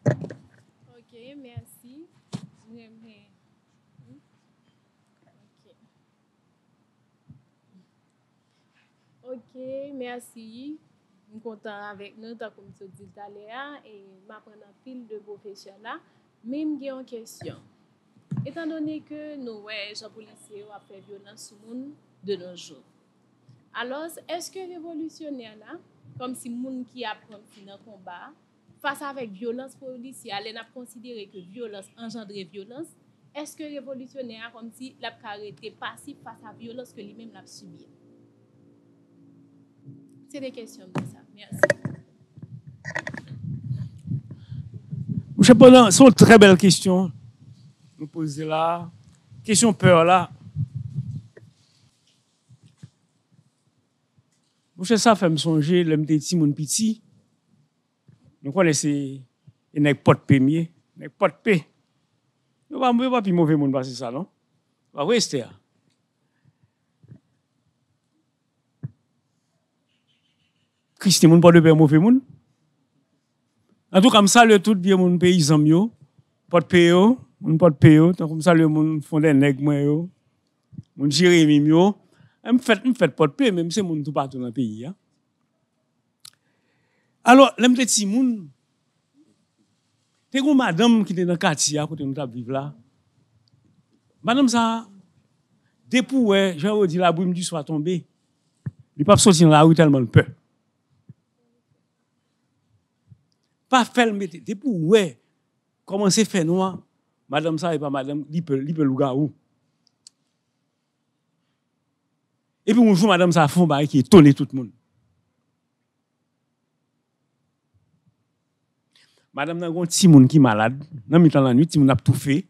Ok, mersi. Mwen Ok, mersi. Mwen kontan avèk nou ta koum sou di talè a e mwen apren an pil de bo fèchè la. Mwen mwen gen yon kèsyon. Etan donè ke nou wè jan polisye ou apè violans sou moun de nou joun. Alòs, eske revolisyonè la, kom si moun ki apren finan komba, face avec violence policière, elle a considéré que violence engendrait violence, est-ce que révolutionnaire comme si l'a arrêté passif face à violence que lui-même l'a subi? C'est des questions comme ça. Merci. Cependant, c'est une très belle question. Nous posez là. Question peur là. Savez, ça fait me songer, le petit mon petit. Nous connaissons les nèg pot premier, nèg pot P. Nous pas nous pas plus mauvais monde passer ça non? Pas vrai Esther. Christ moun pas de père mauvais monde. En tout comme ça, le tout bien mon paysan pas de payo, mon payo, tant comme ça le moun font des nèg moi yo, mon Jérémy yo, me fait me fait de payo, même c'est mon tout partout dans le pays hein. Alors, l'aime petit moun Te une madame qui était dans le quartier à côté de nous vivre là. Madame ça, depuis ouais, j'ai dit la brume du soir tombée, il pas sortir dans la rue tellement peur. Pas faire le mettre. Depuis ouais, commencer à faire noir, madame ça et pas madame, il peut, où. Et puis un jour, madame ça fond bah, qui étonne tout le monde. Madame nan gon ti moun ki malade, nan mitan la nuit, ti moun ap tout fait.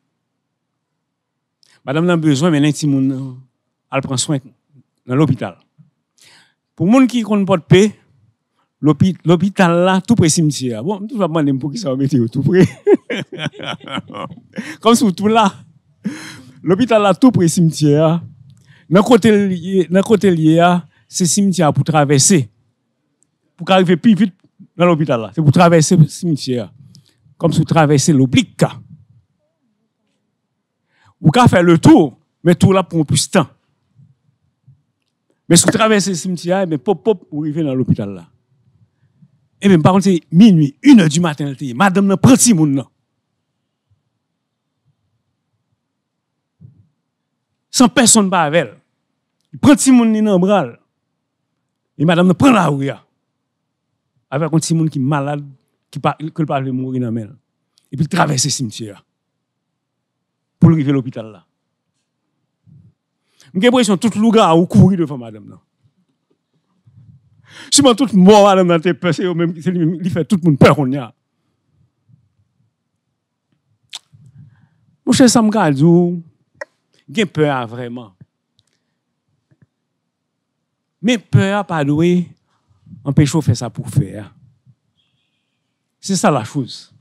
Madame nan besoin maintenant ti moun al prend soin dans l'hôpital. Pour moun qui kon pas de paix, l'hôpi- l'hôpital là tout près cimetière. Bon, tout va demander pour qui ça va mettre tout près. [laughs] Comme sur tout là. L'hôpital là tout près cimetière. Dans côté côté lié, c'est cimetière pour traverser. Pour arriver plus vite dans l'hôpital là. C'est pour traverser le cimetière. Comme si vous traversez l'oblique. Vous pouvez faire le tour, mais tout là prend plus de temps. Mais si vous traversez le cimetière, mais pop, pop, vous arrivez dans l'hôpital là. Et même par contre, minuit, une heure du matin, madame n'a pas de monde. Sans personne pas avec elle. Il prend petit monde dans le bras. Et madame prend la rue. Avec un petit monde qui est malade, qui pas veut mourir dans la. Et puis il traverse le cimetière. Pour arriver à l'hôpital là. J'ai l'impression que tout le gars a couru devant madame là. Moi tout mort madame dans tes peurs, c'est même il fait tout le monde peur y a. Mon cher Sam Gadou, j'ai peur vraiment. Mais peur pas doué empêche de faire ça pour faire. C'est ça la chose.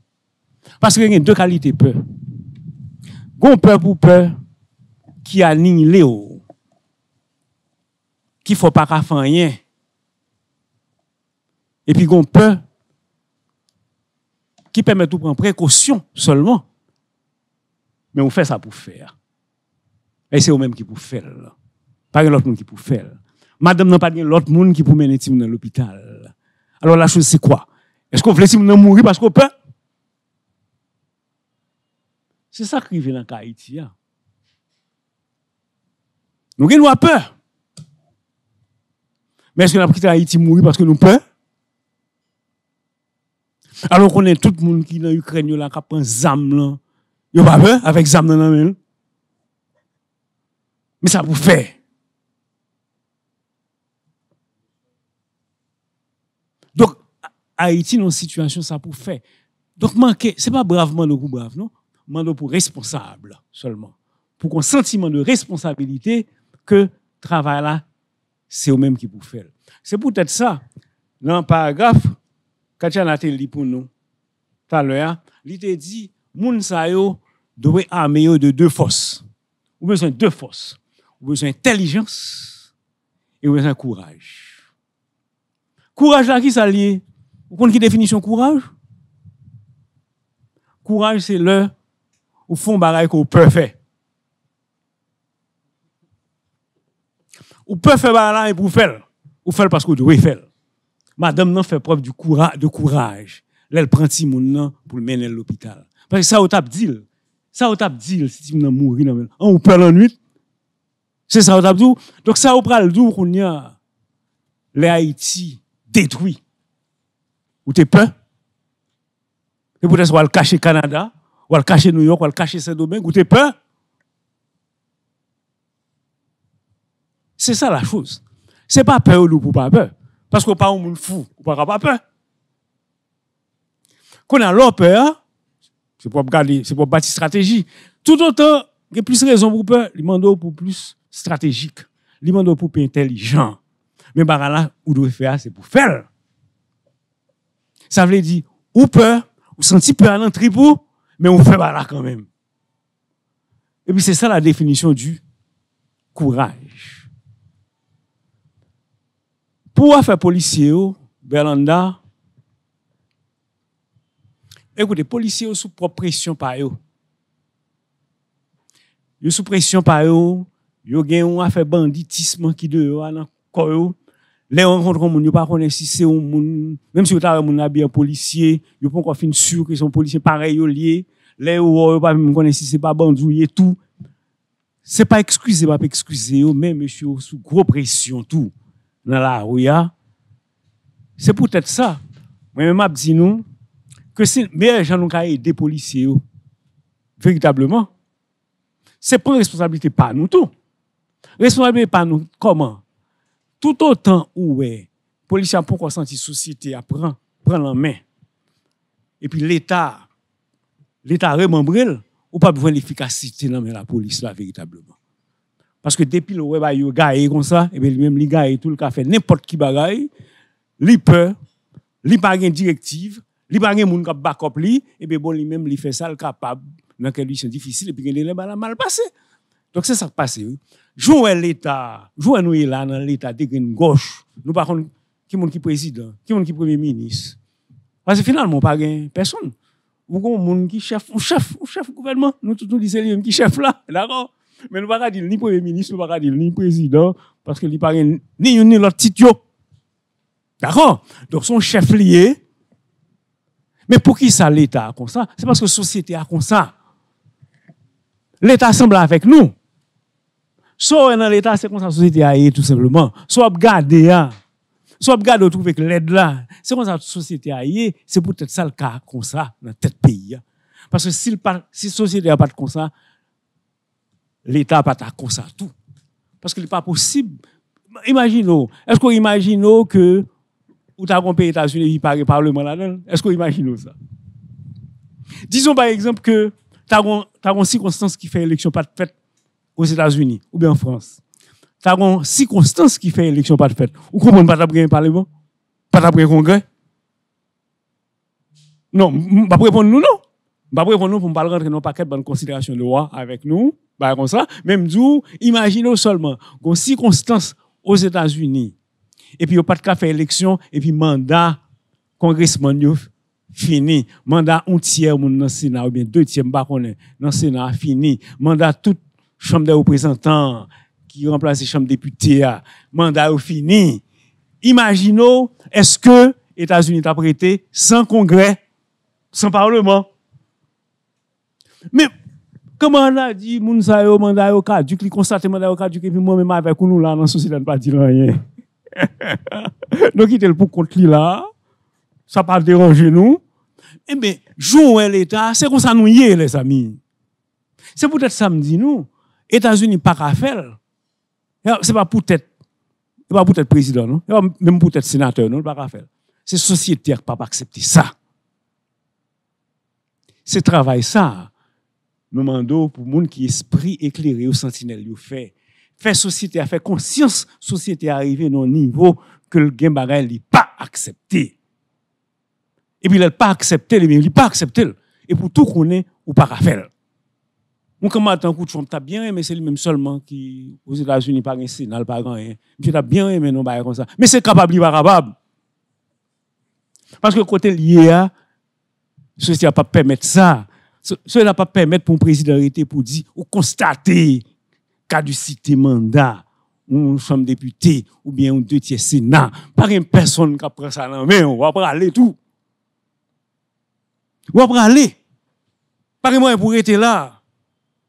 Parce qu'il y a deux qualités peur. Gon peur pour peur qui annihile ou qui faut pas faire rien. Et puis gon peur qui permet de prendre précaution seulement. Mais on fait ça pour faire. Et c'est eux-mêmes qui pour faire. Pas l'autre monde qui pour faire. Madame n'a pas de l'autre monde qui pour mener Tim dans l'hôpital. Alors la chose c'est quoi? Est-ce qu'on veut Tim mourir parce qu'on peur? C'est ça qui vient dans Haïti. hein. Nous avons peur. Mais est-ce nous avons quitté Haïti mourir parce que nous peur? Alors qu'on est tout le monde qui est dans l'Ukraine, là, qui prend zam là. Yo pas peur avec zam dans la main. Mais ça vous fait. Donc, Haïti, dans une situation, ça pour faire. Donc, manquer, c'est pas bravement le coup brave, non? Mando pour responsable seulement. Pour qu'on sentiment de responsabilité que travail là, c'est eux-mêmes qui pour faire. C'est peut-être ça, dans le paragraphe, Katia Natel dit pour nous, tout à l'heure, il te dit, moun sa yo doit armer de deux forces. Ou besoin de deux forces. Ou besoin d'intelligence et besoin de courage. Courage là, qui ça lié? Vous connaissez qui définition courage? Courage, c'est le ou fond bagaille qu'on peut faire. Ou peut faire bagaille pour faire. Ou faire parce qu'on doit faire. Madame nan fait preuve du courage, de courage. Là, elle prend ti moun nan pour le mener à l'hôpital. Parce que ça, on tape dit. Ça, on tape dit si ti moun nan mourir nan men. On perd la nuit. C'est ça, on tape dit. Donc, ça, on prend le jour qu'on y a? Les Haïti détruit. Ou t'es peur? Et peut-être va le cacher Canada, ou le cacher New York, ou le cacher Saint-Domingue, ou t'es peur? C'est ça la chose. C'est pas peur ou pour pas peur. Parce qu'on pas un monde fou, ou pas pas peur. Qu'on a leur peur, c'est pour garder, c'est pour bâtir stratégie. Tout autant, il y a plus raison pour peur, il demande pour plus stratégique. Il demande pour plus intelligent. Mais bah là, ou doit faire, c'est pour faire. Ça veut dire, ou peur, ou senti peur dans le tripot, mais on fait là quand même. Et puis c'est ça la définition du courage. Pour faire policier, yo, Berlanda, écoutez, policiers yo sous propre pression par eux. Yo sous pression par eux, yo gen un affaire banditisme qui de dans corps yo. Les rencontres moun yo pas connaît si c'est un moun même si yo ta moun habillé policier, yo pas encore fin sûr que son policier pareil lié. Les yo pas même connaît si c'est pas bandouille et tout. c'est pas excusé, pas excusé, mais monsieur, sous gros pression tout, dans la rue, c'est peut-être ça. Moi-même, je dis nous, que c'est meilleur gens nous aider policiers, véritablement. C'est pas responsabilité pas nous tout. Responsabilité pas nous, comment? Tout autant où, ouais, policiers pour qu'on senti société à prendre, prendre en main. Et puis l'État, l'État remembré, ou pas besoin d'efficacité dans la police là véritablement. Parce que depuis le web yo gaé comme ça, et bien lui-même li gaé tout le café n'importe qui bagaille, li peur, li pas gen directive, li pas backup li, et bien bon lui-même li fait ça le capable dans quelle condition difficile et puis les mal mal passé. Donc c'est ça qui passe. Jouer l'État, jouer nous là dans l'État de une gauche, nous par contre qui moun qui président, qui moun qui premier ministre? Parce que finalement pas gen personne. Ou gon moun qui chef, ou chef, ou chef gouvernement, nous tout nous disons lui qui chef là, [laughs] d'accord? Mais nous pas dire ni premier ministre, nous pas dire ni président parce que il pas gen ni yon ni l'autre titre. D'accord? Donc son chef lié. Mais pour qui ça l'État a comme ça? C'est parce que la société a comme ça. L'État semble avec nous. Soit dans l'État, c'est comme ça la société a tout simplement. Soit garder, soit garder trouver que l'aide là. C'est comme ça la société a est, c'est peut-être ça le cas comme ça dans tel pays. hein. Parce que si, pas- si la société n'a pas de comme ça, l'État n'a pas comme ça tout. Parce qu'il n'est pas possible. Imaginez, est-ce qu'on imagine que ou t'as pays États-Unis qui parle parlement là-dedans? Est-ce qu'on imagine ça? Disons par exemple que tu as une circonstance qui fait élection pas de fait aux États-Unis ou bien en France. Tu as une circonstance qui fait élection pas de fait. Ou comment pas t'après un parlement? Pas t'après un congrès? Non, pas répondre nous, non. Pas répondre nous pour ne pas rentrer dans un paquet de considération de loi avec nous, bah, comme ça. Même d'où, imaginez seulement, une circonstance aux États-Unis, et puis, il pas de cas faire élection, et puis mandat congressman yo fini. Mandat un tiers moun dans le Sénat, ou bien deux tiers, m'pa konnen, dans le Sénat fini. Mandat toute chambre des représentants qui remplace la chambre des députés, mandat yo fini. Imaginons, est-ce que États-Unis t'a prêté sans congrès, sans parlement? Mais, comment on a dit, moun sa mandat yo caduc, li constate mandat yo caduc, et puis moi-même avec nous là, dans la société, ne pas dire rien. Donc, il était pour contre là. Ça pas déranger nous. Eh bien, jouer l'État, c'est comme ça nous y est, les amis. C'est peut-être samedi, nous. États-Unis pas qu'à. C'est pas peut-être, c'est pas peut-être président, non? C'est pas Même peut-être sénateur, non? Pas. C'est société qui pas accepter ça. C'est travail ça. Nous demandons pour monde qui esprit éclairé au sentinelle fait. Faire société à faire conscience, société arriver dans un niveau que le gain bagay li pas accepté. Et puis, il n'a pas accepté, il n'a pas accepté. Et pour tout qu'on est, ou pas qu'à. On commence un coup fond, t'as bien aimé, c'est lui-même seulement qui, aux États-Unis, pas un Sénat, pas rien. Monsieur t'as bien aimé, non, bah, comme ça. Mais c'est capable, il pas capable. Parce que côté lié à, ceci n'a pas permettre ça. Ce- Cela n'a pas permettre pour un président d'arrêter pour dire, ou constater caducité mandat, ou une chambre député, ou bien un deux tiers Sénat. Pas une personne qui prend ça dans la main, on va aller tout. On va pas aller. Pas moyen pour être là.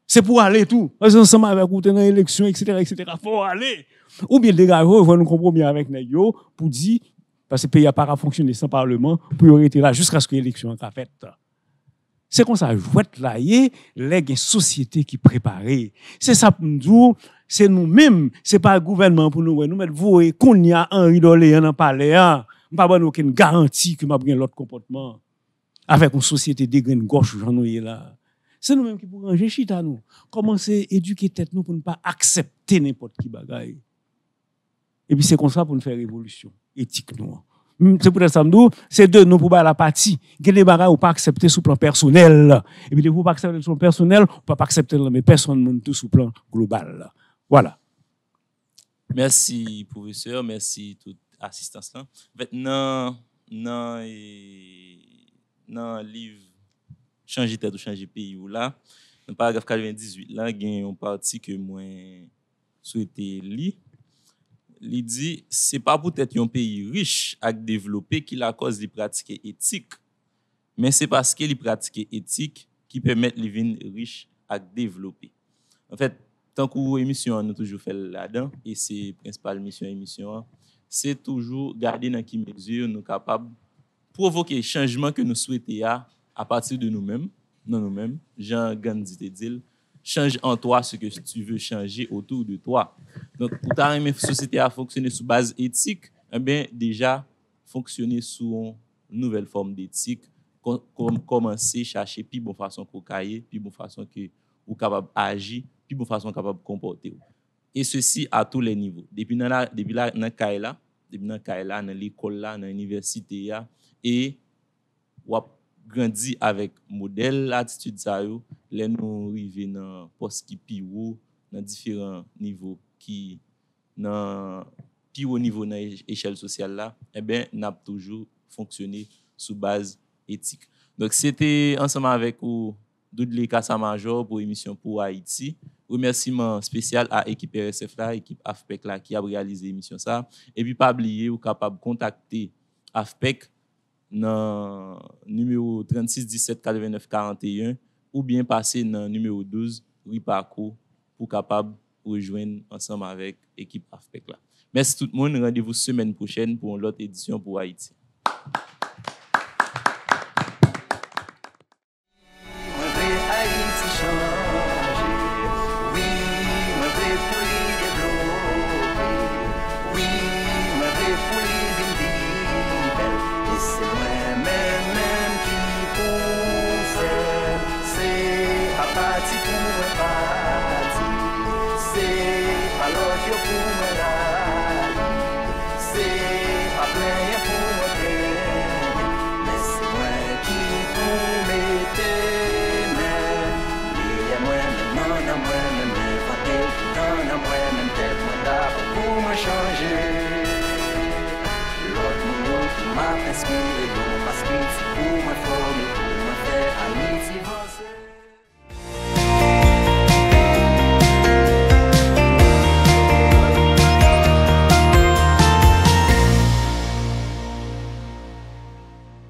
C'est pour aller tout. Parce ensemble avec vous, dans l'élection, etc., etc., faut aller. Ou bien les gars, ils vont nous compromis avec yo pour dire, parce que le pays n'a pas fonctionné sans parlement, pour arrêter là jusqu'à ce que l'élection soit faite. C'est comme ça, jouette là, y est, les une société qui préparée. C'est ça pour nous c'est nous-mêmes, c'est pas le gouvernement pour nous, nous mettre vous, et qu'on y a Henri Dolé en parler, hein. Pas bonne aucune garantie que m'a bien l'autre comportement. Avec une société de gauche, j'en ai là. C'est nous-mêmes qui pouvons ranger chita nous. Commencer à éduquer tête nous pour ne pas accepter n'importe qui bagaille. Et puis c'est comme ça pour nous faire révolution éthique nous. C'est pour ça que c'est de nous pour la partie. A des bagailles ou pas accepter le plan personnel. Et puis, de vous pas accepter le plan personnel, on peut pas accepter mais personne ne tout le plan global. Voilà. Merci, professeur. Merci, toute assistance et- dans le livre chanji tèt ou chanji peyi ou la. Nan paragraf 98 la, gen yon parti ke mwen souwete li. Li di, se pa pou tèt yon peyi riche ak devlopè ki la koz li pratike etik, men se paske li pratike etik ki pèmèt li vin riche ak devlopè. En fèt, tankou emisyon an nou toujou fèl la dan, e se prinsipal emisyon emisyon an, se toujou gade nan ki mezur nou kapab provoke chanjman ke nou souwete ya a patir de nou men, nan nou men, jan Gandhi te dil, chanj an toa se ke tu ve chanje otou de toa. Donk, pou ta reme sosyete a fonksyone sou baz etik, e ben, deja, fonksyone sou an nouvel form d'etik, kom komanse chache pi bon fason kou kaye, pi bon fason ki ou kapab aji, pi bon fason kapab kompote ou. E se si a tou le nivou. Depi la nan kaye la, depi nan kaye la, nan l'ekol la, nan universite ya, e wap grandi avèk model atitude sa yo, lè nou rive nan pos ki pi wou, nan diferent nivou ki nan pi wou nivou nan e-, echel sosyal la, e ben nap toujou fonksyonè sou baz etik. Donk se te ansama avèk ou Doudle Kassamajor pou emisyon pou Haiti. Remersiman spesyal a ekip RSF la, ekip AFPEC la ki ap realize emisyon sa. E pi pabliye ou kapab kontakte AFPEC nan numero 36 17 89 41 ou bien pase nan numero 12 Ripako pou kapab rejwen ansam avèk ekip AFPEC la. Mersi tout moun, randevou semen prochen pou lot edisyon pou Haiti. Mwen